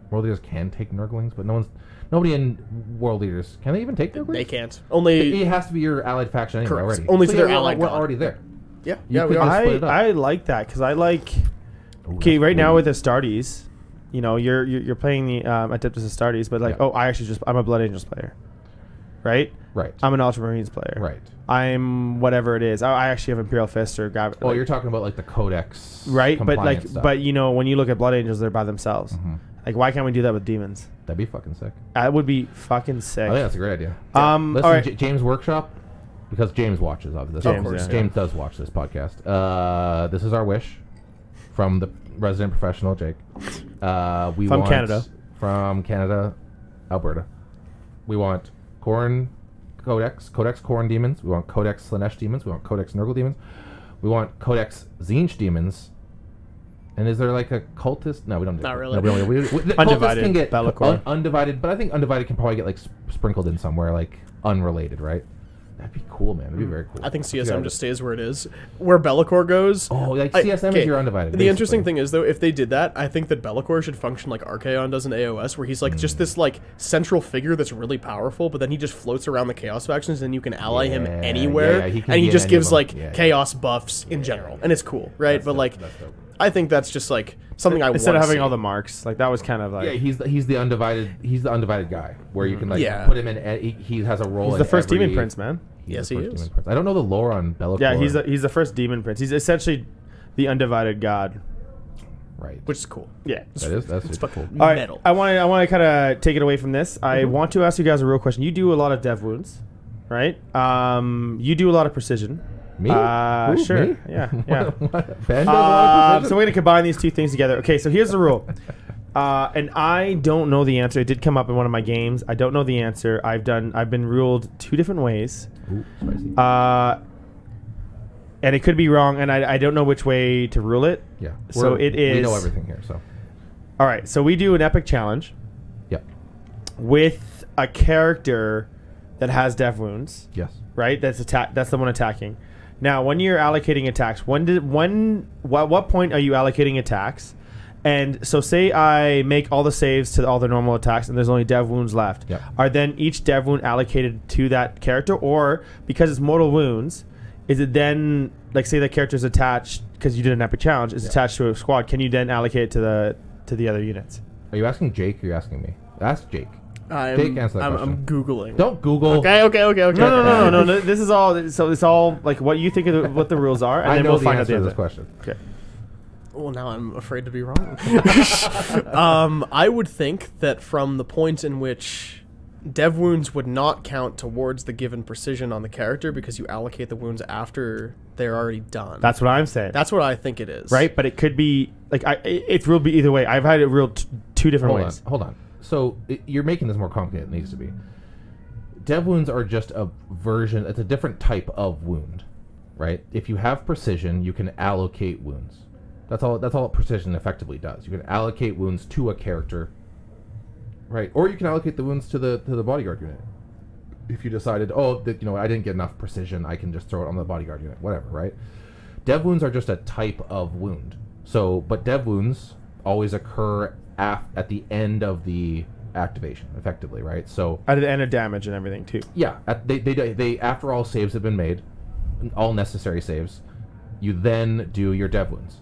world leaders can take Nurglings, but no one's nobody in world leaders can they even take Nurglings? they can't only it has to be your allied faction anyway Correct. already. Only So to yeah, their we're- allied We're god. already there. yeah You yeah we could are. just I. I like that because I like. Okay, right now cool. with Astartes, you know, you're you're, you're playing the um, Adeptus Astartes, but like, Yeah. oh, I actually just I'm a Blood Angels player, right? right, I'm an Ultramarines player, right. I'm whatever it is. I, I actually have Imperial Fist or Grav. Oh, like- you're talking about like the codex, right, but like, stuff. but you know, when you look at Blood Angels, they're by themselves. Mhm. Like, why can't we do that with demons? that'd be fucking sick. That would be fucking sick. I think that's a great idea. Um, Listen, all right. J- James Workshop, because James watches of this. James, of course, yeah. James does watch this podcast. Uh, this is our wish from the resident professional, Jake. Uh, we From want, Canada. From Canada, Alberta. We want Khorne Codex, Codex Khorne Demons. We want Codex Slaanesh Demons. We want Codex Nurgle Demons. We want Codex Tzeentch Demons. And is there like a cultist? No, we don't. do Not that. really. No, we don't. We, we, the (laughs) cultists Undivided, can get un- undivided, but I think undivided can probably get like sp- sprinkled in somewhere, like unrelated, right? That'd be cool, man. That'd be very cool. I think CSM about- just stays where it is. Where Be'lakor goes. Oh, like I- CSM okay, is your undivided. The interesting thing is, though, if they did that, I think that Be'lakor should function like Archaon does in AOS, where he's like just Hmm. this like central figure that's really powerful, but then he just floats around the Chaos factions, and you can ally him anywhere, yeah, he can and he just gives like Yeah, yeah. Chaos buffs in general, and it's cool, right? That's but dope, like, that's dope. I think that's just like something I Instead of having see. all the marks, like that was kind of like Yeah, he's the, he's the undivided. He's the undivided guy where you can like Yeah. put him in. He, he has a role. he's in the first every, demon prince, man. Yes, he is. I don't know the lore on Be'lakor. Yeah, he's the, he's the first demon prince. He's essentially the undivided god. right. which is cool. Yeah. that is that's It's cool. All right, metal. I want to I want to kind of take it away from this. I Mm-hmm. want to ask you guys a real question. You do a lot of dev wounds, right? Um, you do a lot of precision. Me? Uh, Who, sure. me? Yeah, (laughs) yeah. Ben does a lot of Uh, (laughs) so we're gonna combine these two things together. Okay, so here's the rule. Uh, and I don't know the answer. It did come up in one of my games. I don't know the answer. I've done. I've been ruled two different ways. Ooh, spicy. Uh, and it could be wrong, and I, I don't know which way to rule it. yeah. so it We know everything here. So. All right, so we do an epic challenge Yep. with a character that has death wounds. Yes. right? That's attack. That's the one attacking. Now, when you're allocating attacks, when did when what what point are you allocating attacks? And so, say I make all the saves to all the normal attacks, and there's only dev wounds left. Yep. Are then each dev wound allocated to that character, or because it's mortal wounds, is it then like say the character's attached because you did an epic challenge is Yeah. attached to a squad? Can you then allocate it to the to the other units? Are you asking Jake? or are you asking me? Ask Jake. I'm, Jake, answer that I'm, question. I'm googling. Don't Google. Okay, okay, okay, okay. No, no, no, no, no. This is all. So it's all like what you think of the, what the rules are, and I then know we'll the find out answer the to answer. this question. Okay. Well, now I'm afraid to be wrong. (laughs) um, I would think that from the point in which dev wounds would not count towards the given precision on the character because you allocate the wounds after they're already done. That's what I'm saying. That's what I think it is. right, but it could be like I. it- It's ruled be either way. I've had it ruled t- two different Hold on. ways. Hold on. So it, you're making this more complicated than it needs to be. Dev wounds are just a version. It's a different type of wound, right? If you have precision, you can allocate wounds. That's all. That's all precision effectively does. You can allocate wounds to a character, right? Or you can allocate the wounds to the to the bodyguard unit. If you decided, oh, that you know, I didn't get enough precision, I can just throw it on the bodyguard unit, whatever, right? Dev wounds are just a type of wound. So, but dev wounds always occur af- at the end of the activation, effectively, right? So At the end of damage and everything too. yeah, at, they, they they after all saves have been made, all necessary saves, you then do your dev wounds.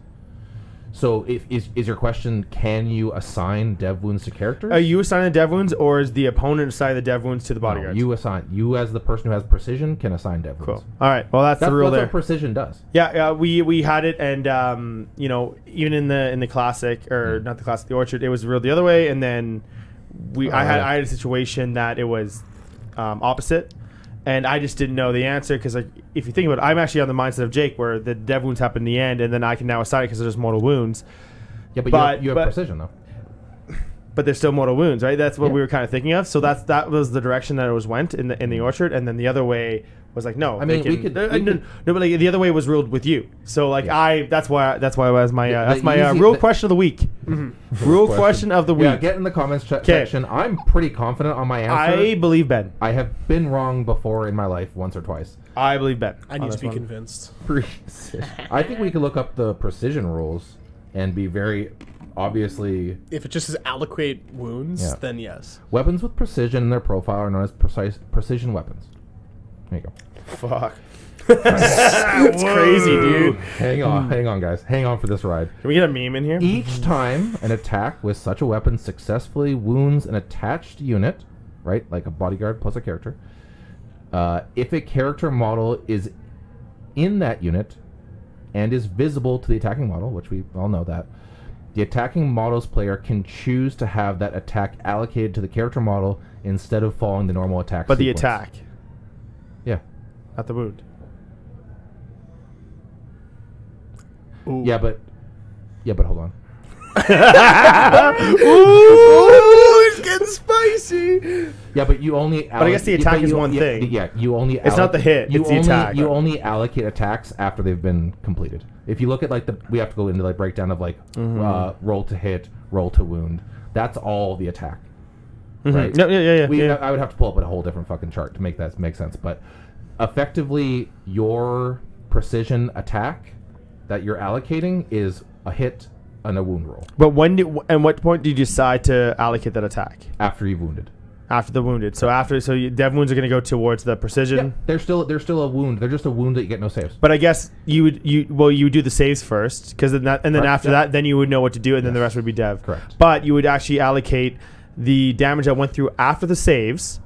So if is is your question, can you assign dev wounds to characters? Are you assigning the dev wounds, or is the opponent assigning the dev wounds to the No, you assign you as the person who has precision can assign dev wounds. cool. All right. Well, that's, That's, the rule that's there. what precision does. Yeah, yeah, we we had it, and um, you know, even in the in the classic Mm. or not the classic, the orchard, it was ruled the other way, and then we I Oh, had. I had a situation that it was um, opposite, and I just didn't know the answer because like if you think about it, I'm actually on the mindset of Jake, where the dev wounds happen in the end, and then I can now assign it because there's mortal wounds, Yeah, but, But- you have, you have but- precision though. (laughs) but there's still mortal wounds, right? That's what Yeah. we were kind of thinking of. So that's that was the direction that it was went in the in the mm-hmm. orchard, and then the other way was like no. I they mean, we could- uh, we no, could- no, but like the other way was ruled with you. So like Yeah. I that's why that's why it was my uh, the that's my uh, easy- rule the- question of the week. Rule (laughs) question of the week. Yeah, get in the comments che- 'Kay. section. I'm pretty confident on my answer. I believe Ben. I have been wrong before in my life, once or twice. I believe Ben. I need to be one. convinced. (laughs) I think we could look up the precision rules and be very obviously If it just says allocate wounds, Yeah. then yes. weapons with precision in their profile are known as precise precision weapons. There you go. Fuck. (laughs) It's crazy, dude. Hang on, hang on, guys. Hang on for this ride. Can we get a meme in here? Each time an attack with such a weapon successfully wounds an attached unit, right, like a bodyguard plus a character, uh, if a character model is in that unit and is visible to the attacking model, which we all know that, the attacking model's player can choose to have that attack allocated to the character model instead of following the normal attack. But the attack, Yeah. Not the wound. Ooh. Yeah, but. Yeah, but hold on. (laughs) Ooh, it's getting (laughs) spicy. Yeah, but you only. But I guess the attack but is you- one yeah, thing. Yeah, you only. It's not the hit, You it's the attack. You only allocate attacks after they've been completed. If you look at like the, we have to go into like breakdown of like Mm-hmm. uh, roll to hit, roll to wound. That's all the attack. Right. Yeah, yeah, yeah, yeah. We, yeah. I would have to pull up a whole different fucking chart to make that make sense. But effectively, your precision attack that you're allocating is a hit and a wound roll But when did, and what point did you decide to allocate that attack? after you've wounded. After the wounded. So after, so you, dev wounds are going to go towards the precision. Yeah, they're still they're still a wound. They're just a wound that you get no saves. But I guess you would you well you would do the saves first because then that, and then Correct, after yeah. that then you would know what to do and then the rest would be dev. Correct. But you would actually allocate the damage that went through after the saves,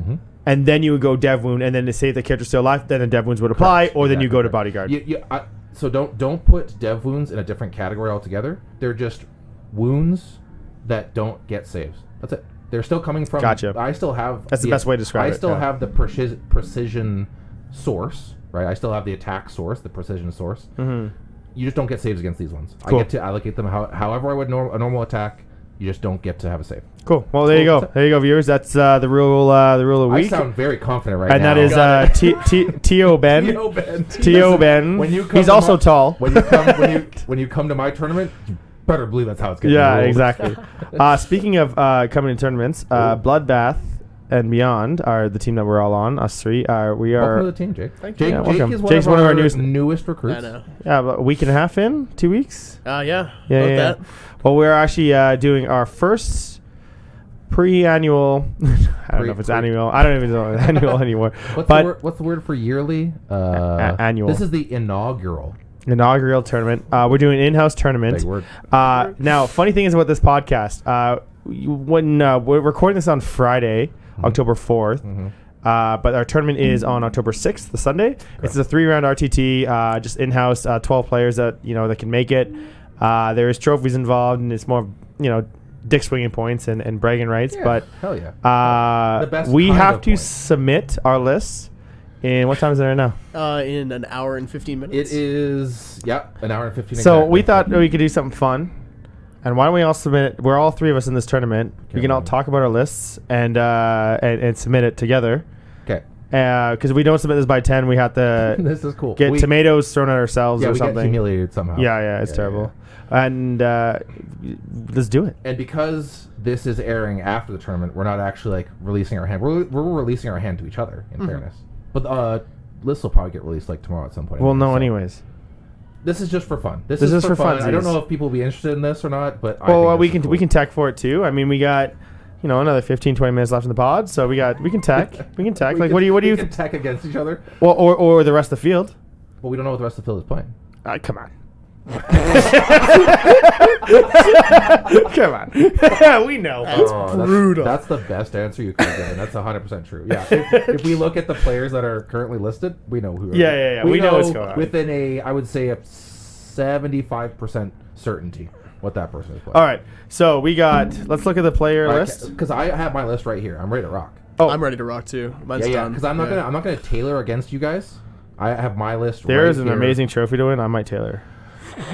Mhm. And then you would go dev wound, and then to save the character still alive, then the dev wounds would apply, Correct, or then you go to bodyguard. You, you, I, so don't don't put dev wounds in a different category altogether. They're just wounds that don't get saves. That's it. They're still coming from. Gotcha. I still have. That's the best way to describe I it, I still yeah. have the precision precision source, right? I still have the attack source, the precision source. Mhm. You just don't get saves against these ones. Cool. I get to allocate them how, however I would norm, a normal attack. You just don't get to have a save. Cool. Well, there you go. There you go, viewers. That's uh, the rule. Uh, the rule of the I sound very confident right and now. And that is uh, T- T- T.O. (laughs) Ben. T.O. Ben. T.O. Ben. When you come He's also my- tall. When you come when you (laughs) when you come to my tournament, you better believe that's how it's going. To be. Yeah, exactly. (laughs) uh, speaking of uh, coming to tournaments, uh, Bloodbath and Beyond are the team that we're all on. Us three. Uh, we are. Welcome are to the team, Jake. Thank Jake, you. Yeah, Jake welcome. is one, Jake's of, one of our our newest- newest recruits. I know. yeah, about a week and a half in, two weeks. Uh, yeah. Yeah, yeah, that. yeah. Well, we're actually uh, doing our first pre-annual. (laughs) I don't Pre- know if it's pre- annual. I don't even know it's annual anymore. (laughs) What's but the word? What's the word for yearly? Uh, A- annual. This is the inaugural. inaugural tournament. Uh, we're doing an in-house tournament. Big word. Uh, now, funny thing is about this podcast. Uh, when uh, we're recording this on Friday, Mm-hmm. October 4th Mhm. Uh, but our tournament is on October 6th, the Sunday. It's a three-round RTT, uh, just in-house, uh, 12 players that you know that can make it. Uh, there is trophies involved, and it's more you know dick swinging points and, and bragging rights. Yeah, But hell yeah. uh, The best we have to points. submit our lists. And what time is it right now? Uh, in an hour and 15 minutes. It is yeah, an hour and fifteen. So exactly. we thought we could do something fun. And why don't we all submit it? We're all three of us in this tournament. we can all talk about our lists and uh, and, and submit it together. Okay, Because if we don't submit this by 10, we have to (laughs) this is cool. get We- tomatoes thrown at ourselves Yeah, or something. humiliated somehow. Yeah, yeah, it's Yeah, terrible. And uh, let's do it. And because this is airing after the tournament, we're not actually like releasing our hand. We're, we're releasing our hand to each other. In Mm-hmm. fairness, but uh, lists will probably get released like tomorrow at some point. We'll anyway, know so- anyways. This is just for fun. This, This is, is for for fun. I don't know if people will be interested in this or not, but I Well, think uh, we can cool. we can tech for it too. I mean, we got you know another 15, 20 minutes left in the pod, so we got we can tech. (laughs) we can tech. We like, can- what do you what do you? can tech against each other? Well, or or the rest of the field. But we don't know what the rest of the field is playing. Uh, come on. (laughs) come on. (laughs) we know. Oh, that's, brutal. That's the best answer you could have given. That's 100% true. Yeah. If, if we look at the players that are currently listed, we know who. are- Yeah, yeah, yeah. We know what's going on. Within a, I would say, a 75% certainty what that person is playing. All right. So we got. Let's look at the player list. Because I have my list right here. I'm ready to rock. Oh, I'm ready to rock too. Mine's Yeah, yeah. done. Because I'm not Yeah. gonna, I'm not gonna tailor against you guys. I have my list. there right is an here. amazing trophy to win. I might Taylor.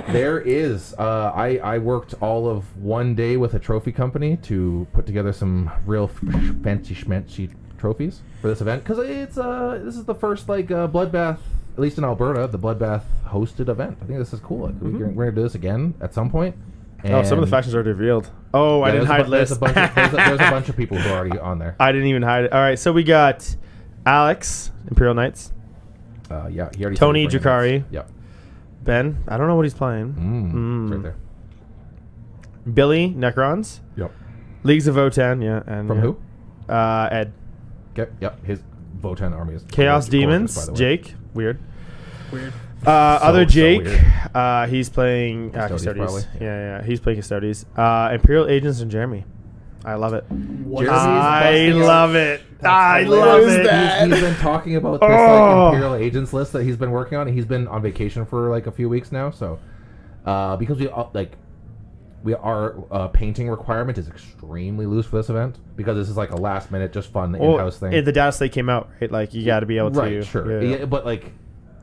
There is. Uh, I I worked all of one day with a trophy company to put together some real fancy schmancy trophies for this event because it's uh this is the first like uh, bloodbath at least in Alberta the bloodbath hosted event. I think this is cool. Like, we're, gonna, we're gonna do this again at some point. Mm-hmm. Oh, some of the And- factions are already revealed. Oh, I didn't hide bu- there's a bunch of, there's, a, there's a bunch of people who are already on there. (laughs) I didn't even hide it. All right, so we got Alex, Imperial Knights. Uh, yeah, he already. Tony bringing Yep. Ben, I don't know what he's playing. Mm, Mm. right there. Billy, Necrons. Yep. Leagues of Votann, yeah. And From yeah. who? Uh, Ed. Okay. Yep. His Votann army is Chaos Demons, by the way. Jake. Weird. Weird. Uh, other Jake, weird. uh, he's playing uh, Custodes, Custodes. Yeah, yeah, he's playing Custodes. Uh, Imperial Agents and Jeremy. I love it. What I love it. I love it. that? He's, he's been talking about this Oh. like Imperial Agents list that he's been working on. He's been on vacation for like a few weeks now, so uh, because we uh, like we our uh, painting requirement is extremely loose for this event because this is like a last minute just fun Well, in-house thing. the data slate came out, right? Like you got to be able to. right, sure, yeah. Yeah, but like.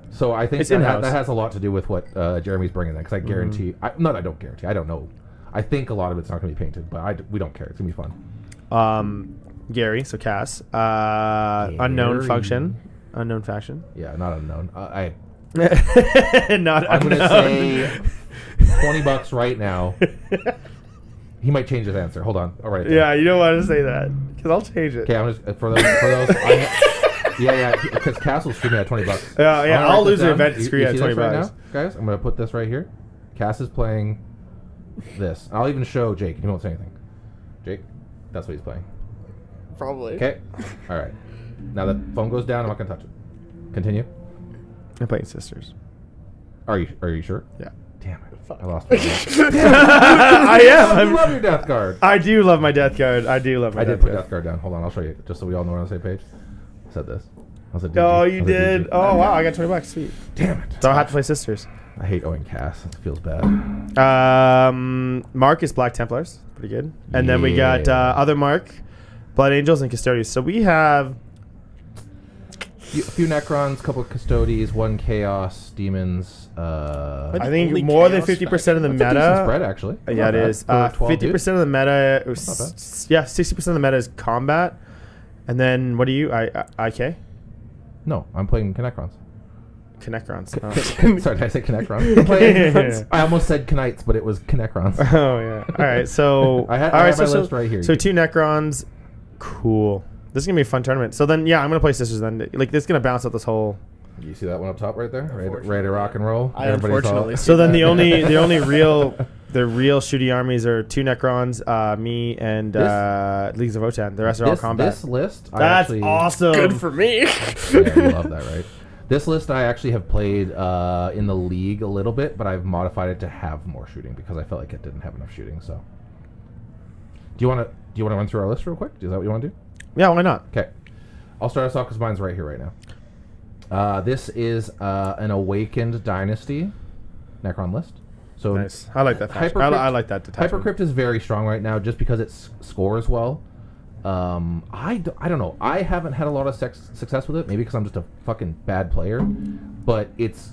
So I think that, that has a lot to do with what uh, Jeremy's bringing in because I guarantee, I, not I don't guarantee, I don't know. I think a lot of it's not going to be painted, but I d we don't care. It's gonna be fun. Um, Gary, so Cass. Uh, unknown function, unknown faction. Yeah, not unknown. Uh, I (laughs) Not I'm gonna say twenty bucks right now. (laughs) He might change his answer. Hold on. All right. yeah, you don't want to say that because I'll change it. Okay, I'm just uh, for those for those. I (laughs) yeah, yeah, because Castle's streaming at twenty bucks. Yeah, yeah, I'll lose the event screen at 20 this right bucks. now, guys. I'm gonna put this right here. Cass is playing this. I'll even show Jake. He won't say anything. Jake, that's what he's playing. Probably. Okay. All right. Now the phone goes down. I'm not gonna touch it. Continue. I'm playing sisters. Are you Are you sure? Yeah. Damn it! Fuck. I lost. My (laughs) (laughs) I am. I I'm- love your death card. I do love my death card. I do love my I did put card. death card down. Hold on, I'll show you just so we all know we're on the same page. I said this. I said Oh, DG. you I said did. DG. Oh, wow. I got 20 bucks. Sweet. Damn it! So I have to play sisters. I hate owing Cass. It feels bad. Um, Mark is Black Templars. Pretty good. And then we got uh, other Mark, Blood Angels, and Custodians. So we have. A few Necrons, couple of Custodes, one Chaos, Demons. Uh, I think more than fifty percent of the that's a meta. spread actually. Uh, yeah, it bad is. for Uh, 12 Fifty dudes. percent of the meta. bad. s- Yeah, sixty percent of the meta is combat. And then what are you? I, I IK. No, I'm playing Necrons. Connectrons. (laughs) Sorry, did I say Necrons? I'm playing. I almost said Knights, but it was Necrons. Oh yeah. All right. So (laughs) I had- all I right. have So, my so, list right here. so two Necrons. Cool. This is gonna be a fun tournament. So then, yeah, I'm gonna play sisters. Then, like, this is gonna bounce out this whole. You see that one up top right there? Ready, to- Unfortunately, ready to rock and roll? I Everybody's all- unfortunately see So then the only the only (laughs) real the real shooty armies are two Necrons, uh, me, and This- uh, Leagues of Votann. The rest are all this, combat. this list, That's actually, awesome. Good for me. Yeah, you love that, right? This list I actually have played uh, in the league a little bit, but I've modified it to have more shooting because I felt like it didn't have enough shooting. So, do you want to do you want to run through our list real quick? Is that what you want to do? Yeah, why not? Okay, I'll start us off because mine's right here right now. Uh, this is uh, an awakened dynasty Necron list. So Nice. I like that. faction. I, I like that detachment. Hypercrypt is very strong right now just because it s- scores well. Um, I, don't know. I haven't had a lot of sex- success with it. Maybe because I'm just a fucking bad player. But it's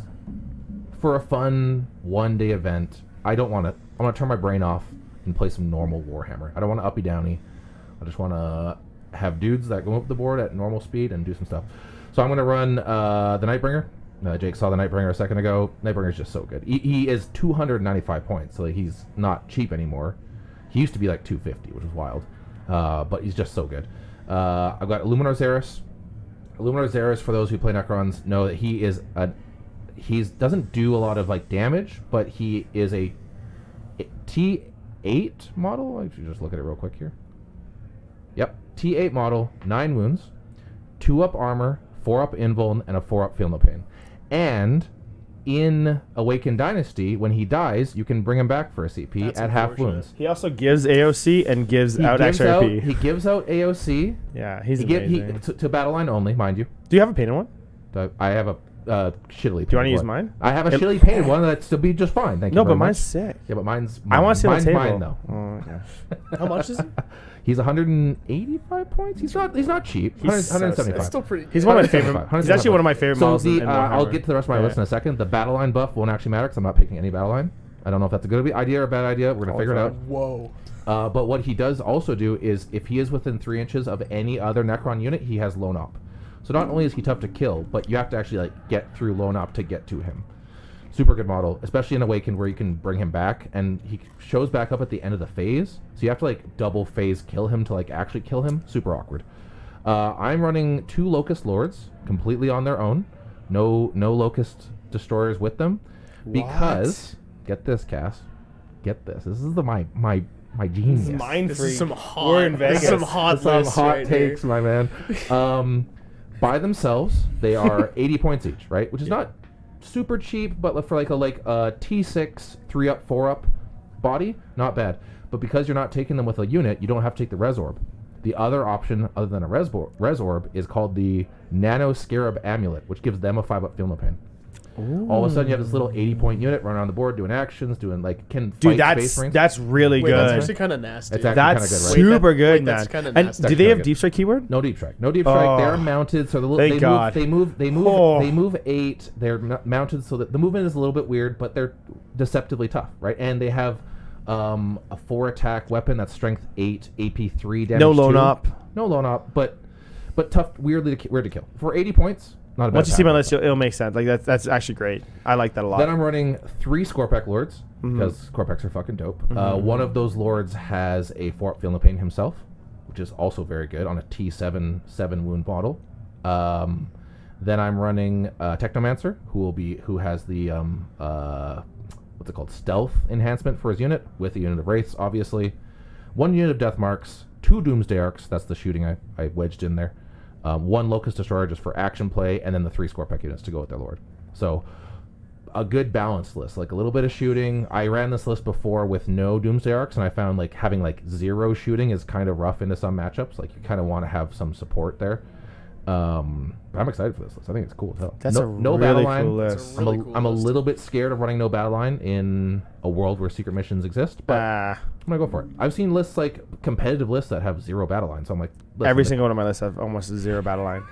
for a fun one day event. I don't want to. I want to turn my brain off and play some normal Warhammer. I don't want to uppy downy. I just want to have dudes that go up the board at normal speed and do some stuff. So I'm going to run uh, the Nightbringer. Uh, Jake saw the Nightbringer a second ago. Nightbringer's just so good. He, he is 295 points, so like, he's not cheap anymore. He used to be like 250, which is wild. Uh, but he's just so good. Uh, I've got Illuminor Szeras. Illuminor Szeras, for those who play Necrons, know that he is a he doesn't do a lot of like damage, but he is a T eight model. I should just look at it real quick here. Yep, T eight model, nine wounds, two up armor, four up invuln, and a four up feel no pain. And in Awakened Dynasty, when he dies, you can bring him back for a CP That's at half unfortunate. wounds. He also gives AOC and gives He out gives out, XRP. he gives out AOC. yeah, he's He give, he, amazing. to, to battle line only, mind you. Do you have a painted one? Uh, I have a uh, shittily. Do you wanna use mine? I have a It- shittily painted one that's to be just fine. Thank you. No, very but mine's sick. Yeah, but mine's. I want to see mine's on the table. mine though. Oh, gosh. How much is it? (laughs) He's 185 points. He's not. He's not cheap. He's 100, so 175. It's still pretty. He's one of my favorite. He's actually one of my favorite so models. the, in, in uh, I'll get to the rest of my Yeah. list in a second. The battle line buff won't actually matter because I'm not picking any battle line. I don't know if that's a good idea or a bad idea. We're gonna Oh, figure it out. Whoa. Uh, but what he does also do is if he is within three inches of any other Necron unit, he has lone op. So not only is he tough to kill, but you have to actually like get through lone op to get to him. Super good model, especially in Awakened where you can bring him back, and he shows back up at the end of the phase. So you have to like double phase kill him to like actually kill him. Super awkward. Uh, I'm running two Lokhust Lords completely on their own. No no Lokhust Destroyers with them, because get this, Cass. Get this. This is the my my my genius. Mind This freak. is some hot. We're in Vegas. some hot some hot right here. takes, my man. (laughs) Um, by themselves, they are (laughs) 80 points each, right? Which is not super cheap, but for like a like a T6 three up, four up body, not bad. But because you're not taking them with a unit, you don't have to take the Resorb. The other option, other than a Resor- Resorb, is called the Nano Scarab Amulet, which gives them a five up feel no pain. All of a sudden, you have this little 80 point unit running on the board, doing actions, doing like can Dude, fight that's Space Marines. that's really Wait, that's good. actually kind of nasty. It's That's good, right? super Wait, that- good, wait, man. that's kinda and nasty. do they have deep strike keyword? No deep strike. No deep strike. Oh. They're mounted, so the, li- Thank they God. move. They move. They move. Oh. They move eight. They're mounted so that the movement is a little bit weird, but they're deceptively tough, right? And they have um, a four attack weapon that's strength eight, AP three damage. No lone two. op. No lone op, but but tough, weirdly to, weird to kill for eighty points. Not a bad. Once you see my list, you'll, it'll make sense. Like that's that's actually great. I like that a lot. Then I'm running three Skorpekh Lords Mhm. because Skorpekhs are fucking dope. Uh, Mhm. one of those Lords has a four up Feel No Pain himself, which is also very good on a T7 seven wound model. Um, then I'm running uh, Technomancer, who will be who has the um, uh, what's it called stealth enhancement for his unit with a unit of wraiths, obviously. One unit of death marks, two Doomsday Arks. That's the shooting I, I wedged in there. Um, one Lokhust Destroyer just for action play, and then the three Skorpekh units to go with their Lord. So a good balanced list, like a little bit of shooting. I ran this list before with no Doomsday Arks, and I found like having like zero shooting is kind of rough into some matchups. Like you kind of want to have some support there. Um, but I'm excited for this list. I think it's cool as hell. That's no, a no really battle cool line. list. It's a I'm, really a, cool I'm a little bit scared of running no battle line in a world where secret missions exist, but Ah, I'm gonna go for it. I've seen lists like competitive lists that have zero battle line, so I'm like, every th- single one of my lists have almost zero battle line.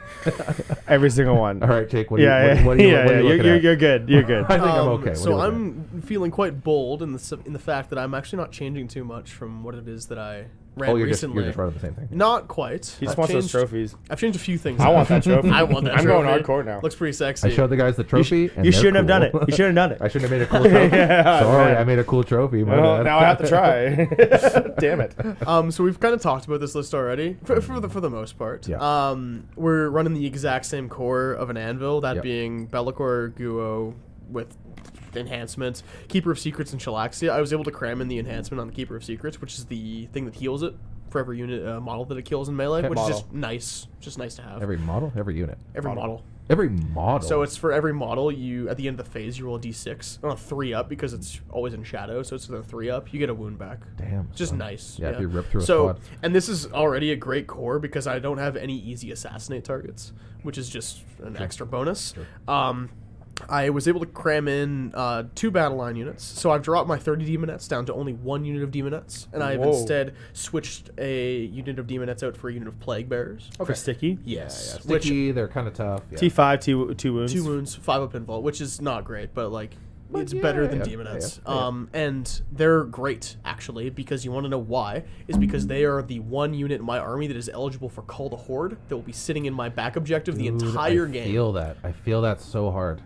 every single one. (laughs) All right, Jake. What yeah, you, what, yeah, what, do you, yeah, what are yeah. you You're, you're, you're good. You're good. (laughs) I think I'm Um, okay. What So you looking at? I'm feeling quite bold in the in the fact that I'm actually not changing too much from what it is that I ran Oh, you're just you're just running the same thing. Not quite. He just I've wants those trophies. I've changed a few things. I want that trophy. (laughs) I want that. I'm going trophy. hardcore now. Looks pretty sexy. I showed the guys the You, sh- trophy. you shouldn't have done it. You shouldn't have done it. (laughs) I shouldn't have made a cool trophy. (laughs) Yeah, Sorry, man. I made a cool trophy. My Well, bad. now I have to try. Damn it. Um, so we've kind of talked about this list already, for, for the for the most part. Yeah. Um, we're running the exact same core of an anvil, that Yep. being Be'lakor Guo with enhancements, Keeper of Secrets, and Shalaxi. I was able to cram in the enhancement on the Keeper of Secrets, which is the thing that heals it for every unit uh, model that it kills in melee, Okay. which Model. is just nice, just nice to have. Every Every, model, every unit, model. model. every model. So it's for every model. You at the end of the phase, you roll a d6 on a three up because it's always in shadow. So it's a three up. You get a wound back. damn. Just son. nice. Yeah, if you rip through a so, squad. and this is already a great core because I don't have any easy assassinate targets, which is just an extra bonus. Um, I was able to cram in uh, two battle line units, so I've dropped my 30 Daemonettes down to only one unit of Daemonettes, and I've Whoa. instead switched a unit of Daemonettes out for a unit of plague bearers. Okay. For sticky. Yes, Yeah, which sticky. they're kind of tough. Yeah. T5, two, two wounds. two wounds, five up invul, which is not great, but like But it's yeah, better than yeah, Daemonettes. yeah, yeah. Um, and they're great actually because you want to know why is because they are the one unit in my army that is eligible for call to horde that will be sitting in my back objective the entire I game. feel that. I feel that so hard.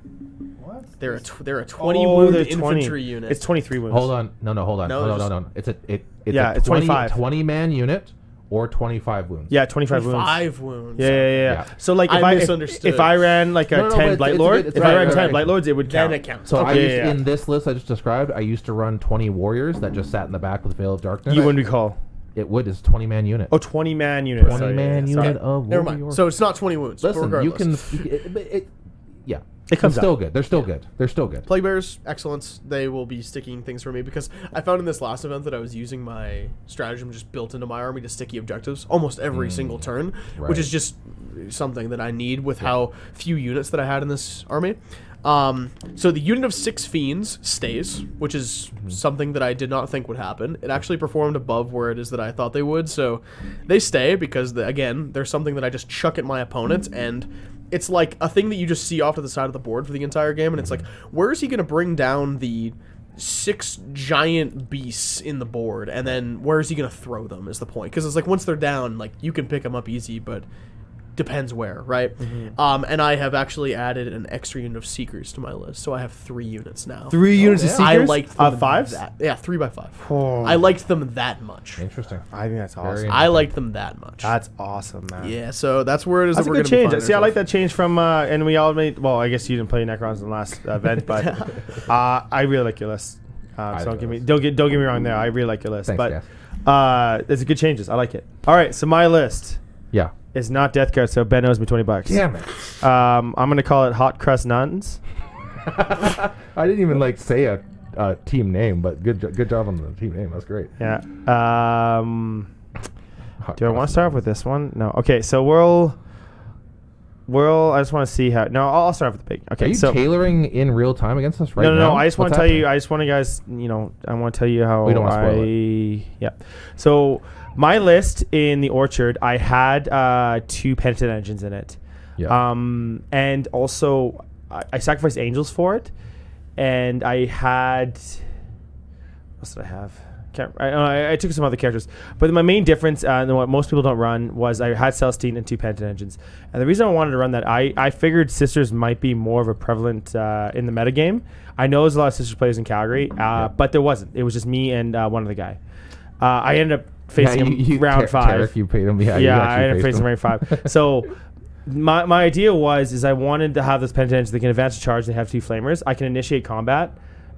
What? They're a tw- they're a twenty Oh, wound they're infantry 20. unit. It's 23 wounds. Hold on. No, no, hold on. No, No, no, no, no. It's a it. It's Yeah, a it's 20, 25. 20 man unit or 25 wounds. Yeah, 25 wounds. Five wounds. Yeah, yeah, yeah, yeah. Yeah. So like if I I, if, misunderstood. if I ran like a No, no, but 10 it's- Blight it's a Lord, good- it's if right, I ran right, 10 right. Blight Lords, it would Then count. it counts. So I Okay, used, yeah, yeah. in this list I just described, I used to run 20 warriors that just sat in the back with Veil of Darkness. You wouldn't recall. It would is 20 man unit. Oh, 20 man unit. 20 Sorry, man yeah, yeah, unit sorry. of Never warrior. mind. So it's not 20 wounds. but listen, you regardless. can. It, it, it- yeah, It comes They're still up. good. They're still good. They're still good. Plaguebearers, excellence. They will be sticking things for me because I found in this last event that I was using my stratagem just built into my army to sticky objectives almost every single turn, right. which is just something that I need with how few units that I had in this army. Um, so the unit of six fiends stays, which is something that I did not think would happen. It actually performed above where it is that I thought they would, so they stay because the, again, there's something that I just chuck at my opponent and it's like a thing that you just see off to the side of the board for the entire game, and it's like, where is he going to bring down the six giant beasts in the board, and then where is he going to throw them? Is the point? Because it's like once they're down, like you can pick them up easy, but depends where, right? Um, and I have actually added an extra unit of seekers to my list, so I have three units now. Three units of seekers. I Seekers? liked Uh, them fives? That, yeah, three by five. Oh. I liked them that much. Interesting. I think that's awesome. I liked them that much. That's awesome, man. yeah, so that's where it is. That's that a good change. finding See, I like that change from, uh, and we all made. Well, I guess you didn't play Necrons in the last (laughs) event, but uh, I really like your list. Uh, so do don't get me don't get don't get me wrong there. I really like your list, Thanks, but guys. uh, it's a good changes. I like it. All right, so my list Yeah. Is not Death Guard, so Ben owes me twenty bucks. Damn it. Um, I'm gonna call it Hot Crust Nuns. (laughs) I didn't even like say a, a team name, but good jo- good job on the team name. That's great. Yeah. Um, do I want to start off with this one? No. Okay, so we'll. We'll. I just want to see how. No, I'll I'll start off with the big. Are Okay, you so tailoring in real time against us right no, no, now? no. I just want to tell you. I just want to guys. You know, I want to tell you how We don't I. spoil Yeah. So my list in the orchard, I had uh, two penitent engines in it. Yeah. Um, and also I, I sacrificed angels for it, and I had. What did I have? Can't, I, I, I took some other characters, but my main difference, uh, and what most people don't run, was I had Celestine and two Penitent engines. And the reason I wanted to run that, I, I figured Sisters might be more of a prevalent uh, in the metagame. I know there's a lot of Sisters players in Calgary, uh, but there wasn't. It was just me and uh, one other guy. Uh, I ended up facing yeah, him you, you, round Ter- five. Tarek, you paid him. Yeah, Yeah, I ended up facing him. rank five. (laughs) So my, my idea was is I wanted to have this penitent engine that can advance a charge. They have two flamers. I can initiate combat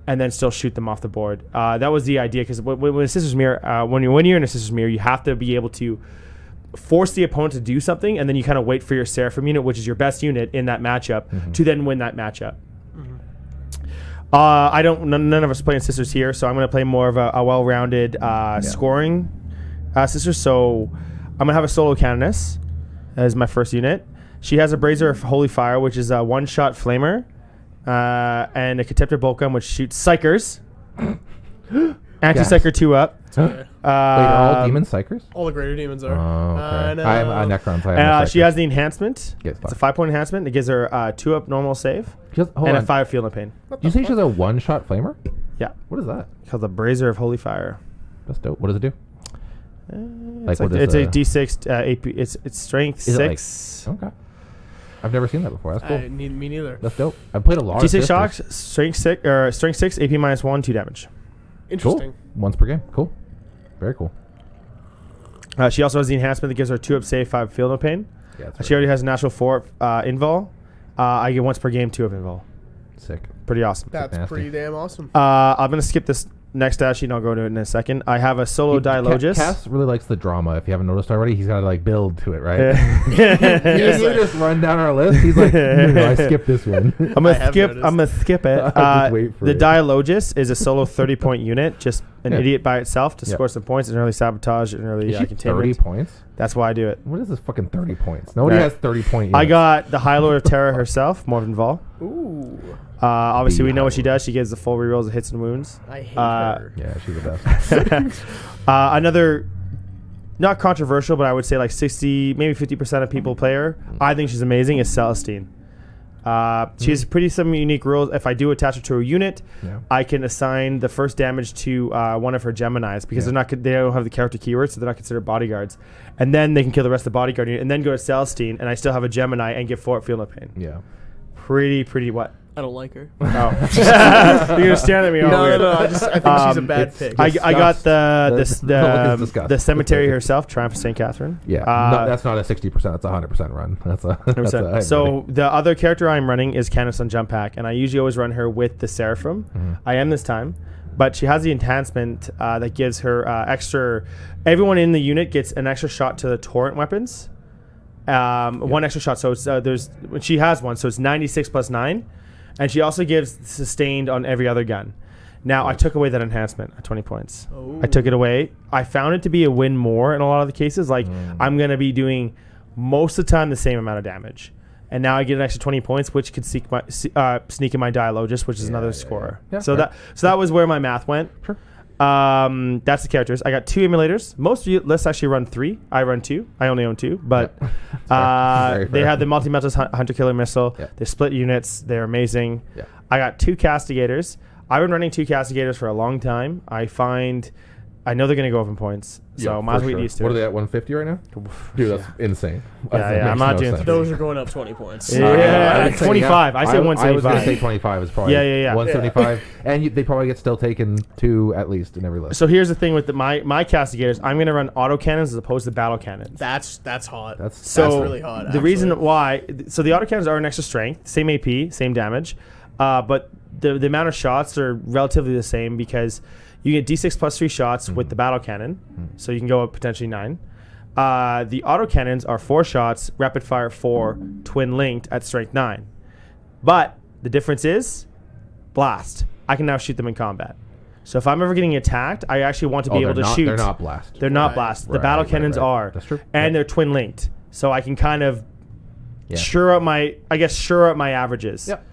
and then still shoot them off the board. Uh, that was the idea because when, when a Sister's Mirror, uh, when you when you're in a Sister's Mirror, you have to be able to force the opponent to do something, and then you kind of wait for your Seraphim unit, which is your best unit in that matchup, Mm-hmm. to then win that matchup. Uh, I don't. None, none of us are playing sisters here, so I'm going to play more of a, a well-rounded uh, scoring uh, sister. So I'm going to have a solo canoness as my first unit. She has a brazier of holy fire, which is a one-shot flamer, uh, and a Condemnor bolt gun, which shoots psykers. (coughs) Anti-psyker two up. (gasps) Wait, all Um, demon psykers? All the greater demons are. Oh, okay. I know. I'm a Necron. So I have Uh, no she has the enhancement. Yes, It's a five-point enhancement. It gives her uh, two up normal save has- and on. a five field of pain. Did you say she has a one-shot flamer? Yeah, What is that? called the brazier of holy fire. That's dope. What does it do? Uh, Like, it's like, what is it's a the- D6 uh, AP. It's it's strength Is it like- six. Okay. I've never seen that before. That's cool. I need me neither. That's dope. I played a lot. of D6 sisters. shocks, strength six or strength six, AP minus one, two damage. Interesting. Cool. Once per game. Cool. Very cool. Uh, she also has the enhancement that gives her two up save, five field of pain. Yeah, Uh, she already has a natural four uh, invul. Uh, I get once per game two of invul. sick. Pretty awesome. That's pretty damn awesome. Uh, I'm gonna skip this next stat sheet and I'll go to it in a second. I have a solo He- Dialogus. Ca- Cass really likes the drama. If you haven't noticed already, he's got to like build to it, right? Yeah. You Yes, you just run down our list. He's like, no, no, no, I skip this one. (laughs) I'm gonna skip. noticed. I'm gonna skip it. (laughs) Uh, wait for the it. Dialogus is a solo 30 point (laughs) unit, just an Yeah. idiot by itself to Yeah. score some points and early sabotage and early Is uh, she containment. thirty points? That's why I do it. What is this fucking thirty points? Nobody Right. has thirty point. I got the High Lord of Terra herself, Morvenn Vahl. Ooh. Uh, obviously, we know what she does. She gives the full rerolls of hits and wounds. I hate Uh, her. Yeah, she's the best. (laughs) uh, another, not controversial, but I would say like 60, maybe 50% of people play her. I think she's amazing. Is Celestine. Uh, she has pretty some unique rules. If I do attach her to a unit, Yeah. I can assign the first damage to uh, one of her Gemini's because Yeah. they're not they don't have the character keywords, so they're not considered bodyguards. And then they can kill the rest of the bodyguard unit, and then go to Celestine, and I still have a Gemini and get four field of pain. yeah. Pretty, pretty what? I don't like her. (laughs) Oh. (laughs) (laughs) You're gonna stare at me. all no, no, weird. no. I just I think she's a Um, bad it's- pick. I, I got the Disgust. the The- the look is the, cemetery herself, Triumph of St. Katherine. Yeah, Uh, no, that's not a sixty percent. That's a hundred percent run. That's a. That's a 100%. I'm So ready. the other character I'm running is Canoness on Jump Pack, and I usually always run her with the Seraphim. Mm-hmm. I am this time, but she has the enhancement uh, that gives her uh, extra. Everyone in the unit gets an extra shot to the torrent weapons. Um, One extra shot, so it's uh, there's she has one, so it's 96 plus nine, and she also gives sustained on every other gun. Now I took away that enhancement at 20 points. I took it away. I found it to be a win more in a lot of the cases. Like Mm. I'm gonna be doing most of the time the same amount of damage, and now I get an extra 20 points, which could sneak my uh, sneak in my Dialogus, which is Yeah, another yeah, scorer. yeah. So that so that was where my math went. Sure. Um, that's the characters. I got two Immolators. Most of you let's actually run three. I run two. I only own two, but Yeah. (laughs) uh, they have the multi meltas hunter killer missile. Yeah. They're split units. They're amazing. Yeah. I got two castigators. I've been running two castigators for a long time. I find, I know they're going to go up in points, so Yeah, might as for well get sure. used to What it. are they at? One fifty right now? Dude, that's insane. Yeah, That yeah, I'm not no doing sense. Those are going up 20 points. Yeah. Uh, Yeah, I'd say, 25. I said I was gonna say twenty-five is probably Yeah, yeah, yeah. one seventy-five, and you, they probably get still taken two at least in every list. So here's the thing with the, my my castigators. I'm going to run auto cannons as opposed to battle cannons. That's that's hot. That's So That's really hot, The actually. reason why, so the auto cannons are an extra strength, same AP, same damage, uh, but the the amount of shots are relatively the same because you get D6 plus three shots Mm-hmm. with the battle cannon, so you can go up potentially nine. Uh, the autocannons are four shots, rapid fire four, twin linked at strength nine. But the difference is blast. I can now shoot them in combat. So if I'm ever getting attacked, I actually want to be oh, able to not, shoot. They're not blast. They're not Right. blast. The Right, battle right, cannons right. are. That's true. And Yeah. they're twin linked. So I can kind of Yeah. sure up my, I guess, sure up my averages. Yep.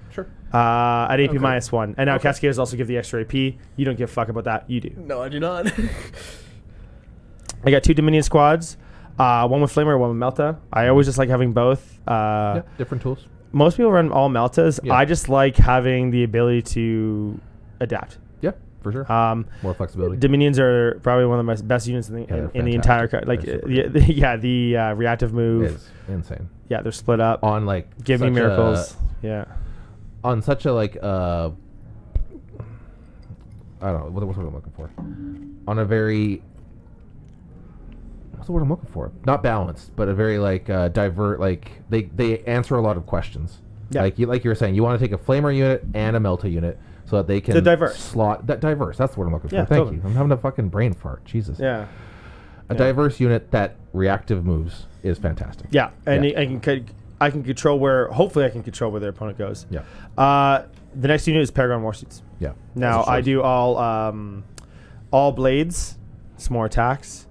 Sure. Uh, at AP Okay. minus one. And now Okay. Cascaders also give the extra AP. You don't give a fuck about that. You do. No, I do not. (laughs) I got two Dominion squads. Uh, one with Flamer, one with Melta. I always just like having both. Uh, yeah. Different tools. Most people run all Meltas. Yeah. I just like having the ability to adapt. Yeah, for sure. Um, More flexibility. Dominions are probably one of the best units in the, Yeah, in, in the entire car. Like, uh, super yeah, (laughs) the, yeah, the uh, reactive move. is insane. Yeah, they're split up. On like Give me miracles. A, yeah. On such a like uh I don't know what, what's the word I'm looking for. On a very what's the word I'm looking for? Not balanced, but a very like uh, divert. Like they they answer a lot of questions. Yeah. Like you like you were saying, you want to take a flamer unit and a melta unit so that they can They're diverse. slot that diverse. That's the word I'm looking for. Yeah, Thank totally. you. I'm having a fucking brain fart. Jesus. Yeah. A Yeah. diverse unit that reactive moves is fantastic. Yeah, and Yeah. I can I can control where. Hopefully, I can control where their opponent goes. Yeah. Uh, the next unit is Paragon Warsuits. Yeah. Now That's a I choice. do all um, all blades, some more attacks.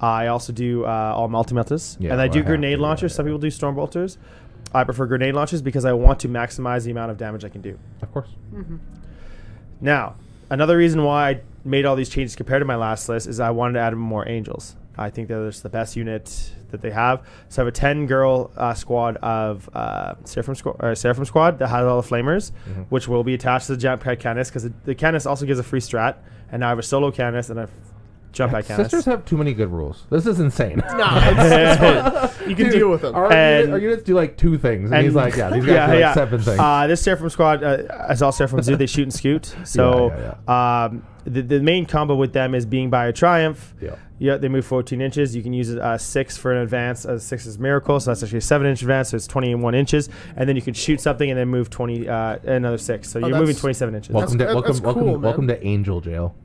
I also do uh, all multi meltas, Yeah, and I well, do I grenade to, launchers. yeah, Some yeah. people do storm bolters. I prefer grenade launchers because I want to maximize the amount of damage I can do. Of course. Now, another reason why I made all these changes compared to my last list is I wanted to add more angels. I think they're just the best unit that they have. So I have a 10 girl uh, squad of uh, Seraphim, squ- uh, Seraphim squad that has all the flamers, Mhm. which will be attached to the jump pad canis because the, the canis also gives a free strat. And now I have a solo canis and a f- jump pad canis. Sisters have too many good rules. This is insane. nah, it's, it's. (laughs) You can Dude, deal with them. Our, And- unit, our units do like two things, and, he's like, yeah, these (laughs) guys do like seven things. Uh, this Seraphim squad, uh, as all Seraphim do, they shoot and scoot. (laughs) So yeah, Um, the, the main combo with them is being by a triumph. Yeah. Yeah, they move 14 inches. You can use uh, six for an advance. Uh, six is miracle, so that's actually a seven inch advance. So it's 21 inches, and then you can shoot something and then move 20 uh, another six. So Oh, you're moving 27 inches. welcome to welcome that's welcome cool, man. welcome to Angel Jail. (laughs)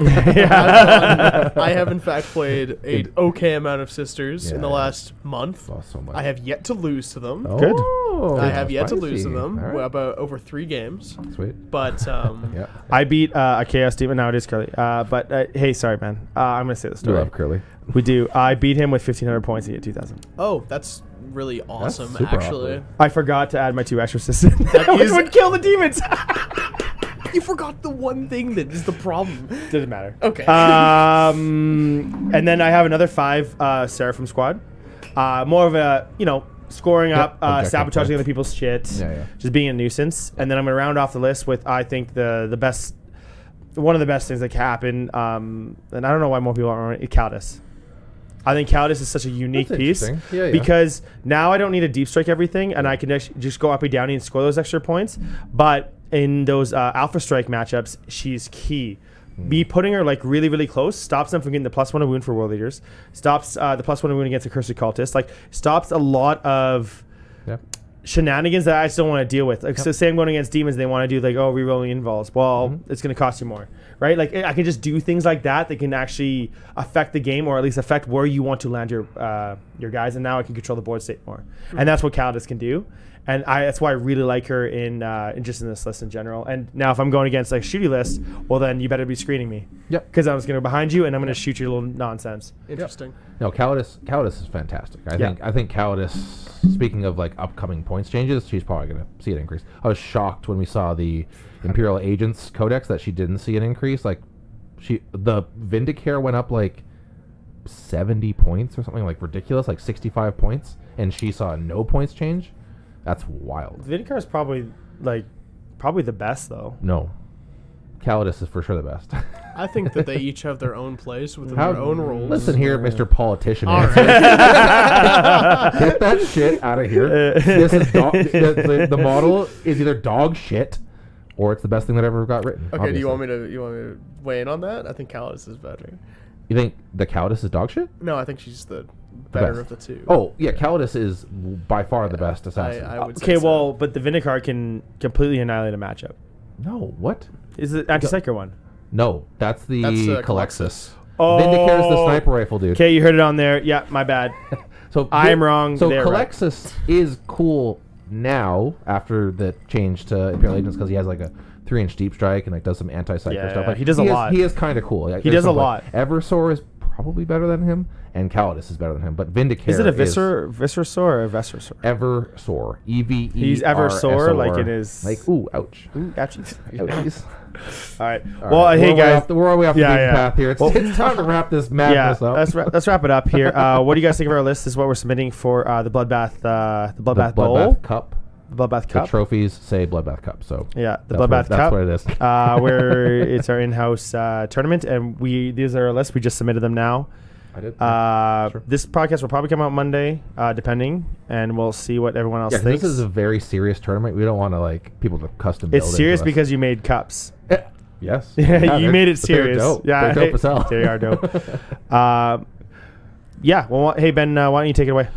(laughs) Yeah. I have in fact played a It- okay amount of sisters in the last month. Oh, so much. I have yet to lose to them. Good. Oh, I have yet to lose to them. All right. Well, about over three games, Sweet. but um, (laughs) Yeah. I beat uh, a chaos demon. Now it is Curly. Uh, but uh, hey, sorry, man. Uh, I'm gonna say the story. We story. love Curly. We do. I beat him with 1500 points. He had 2000. oh, that's really awesome. super actually, awesome. I forgot to add my two exorcists. (laughs) that is- would kill the demons. (laughs) you forgot the one thing that is the problem. Doesn't matter. Okay. Um, and then I have another five uh, Seraphim squad. Uh, more of a you know scoring Yep, up, uh, sabotaging points. other people's shit, Yeah, yeah. just being a nuisance. And then I'm gonna round off the list with I think the the best, one of the best things that can happen. Um, and I don't know why more people aren't Calidus. I think Calidus is such a unique That's piece. Yeah, yeah. because now I don't need to deep strike everything, and I can just go up and down and score those extra points. But in those uh, alpha strike matchups, she's key. Me putting her like really, really close stops them from getting the plus one wound for world leaders. Stops uh, the plus one wound against the cursed cultist. Like stops a lot of. Shenanigans that I just don't want to deal with. Like, so say I'm going against demons, they want to do like, oh, rerolling invulns. Well, Mm-hmm. it's going to cost you more, right? Like, I can just do things like that that can actually affect the game, or at least affect where you want to land your uh, your guys. And now I can control the board state more, and that's what Calidus can do. And I, that's why I really like her in, uh, in just in this list in general. And now if I'm going against like shooty list, well then you better be screening me. Yep. Because I'm just going to behind you and I'm going to shoot your little nonsense. Interesting. No, Calidus. Calidus is fantastic. I Yeah. think. I think Calidus. Speaking of like upcoming points changes, she's probably going to see an increase. I was shocked when we saw the Imperial Agents Codex that she didn't see an increase. Like, she the Vindicare went up like seventy points or something like ridiculous, like sixty-five points, and she saw no points change. That's wild. Vindicare is probably like probably the best though. No, Calidus is for sure the best. I think that they (laughs) each have their own place within How- their own roles. Listen here, Mr. Politician. All right. (laughs) (laughs) Get that shit out of here. this is dog, the, the, the model is either dog shit or it's the best thing that ever got written. Okay, do you want me to you want me to weigh in on that? I think Callis is better. You think the Calidus is dog shit? No, I think she's the better best. of the two. Oh yeah, Calidus is by far the best assassin. I would say Okay, so. well, but the Vindicare can completely annihilate a matchup. no, what? Is the anti-psyker one? No, that's the That's, uh, Culexus. Oh, Vindicare's the sniper rifle dude. Okay, you heard it on there. Yeah, my bad. (laughs) So (laughs) I'm wrong, So they're right. Is cool now after the change to Imperial Agents because he has like a three inch deep strike and like does some anti psyker Yeah, stuff. yeah, Like, he does a is, lot. He is kind of cool. Like, He does a lot. like- Eversor is probably better than him, and Calidus is better than him. But Vindicare Is it a Viscer, Viscersaur or a Vescersaur? Eversor. E V E. He's Eversor, like it is- Like ooh, ouch. Ooh, ouchies. (laughs) Ouchies. All right. All Well, right, hey we're guys. the, we're way off the beaten yeah. path here. It's, Well- it's time to wrap this (laughs) yeah, madness up. let's, ra- let's wrap it up here. Uh, what do you guys think of our list? This is what we're submitting for uh, the Bloodbath, uh, the the Bloodbath Bowl, Bloodbath Cup. the Bloodbath The Cup. trophies say Bloodbath Cup. So yeah, the Bloodbath what, Cup. That's what it is. uh, where (laughs) it's our in-house uh, tournament, and we these are our lists. We just submitted them now. I did. Uh, Sure. This podcast will probably come out Monday, uh, depending, and we'll see what everyone else Yeah, 'cause thinks. this is a very serious tournament. We don't want to like people to custom. build it's serious to because you made cups. (laughs) yes, (laughs) Yeah, you made it but they're serious. dope. Yeah, they're dope (laughs) as hell. they are dope. Um, yeah. Well, hey Ben, uh, why don't you take it away?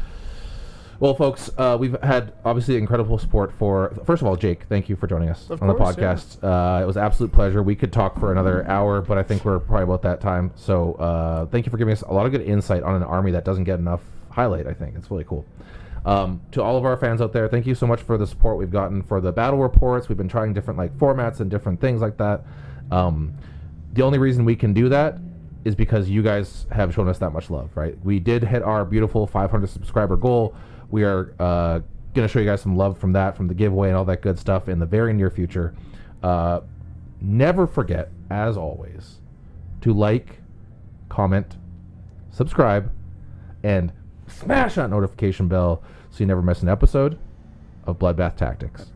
Well, folks, uh, we've had obviously incredible support for. First of all, Jake, thank you for joining us Of on the course, yeah. podcast. Uh, it was absolute pleasure. We could talk for another hour, but I think we're probably about that time. So, uh, thank you for giving us a lot of good insight on an army that doesn't get enough highlight. I think it's really cool. Um, to all of our fans out there, thank you so much for the support we've gotten for the battle reports. We've been trying different like formats and different things like that. Um, the only reason we can do that is because you guys have shown us that much love, right? We did hit our beautiful 500 subscriber goal. We are uh, going to show you guys some love from that, from the giveaway and all that good stuff in the very near future. Uh, never forget, as always, to like, comment, subscribe, and smash that notification bell so you never miss an episode of Bloodbath Tactics.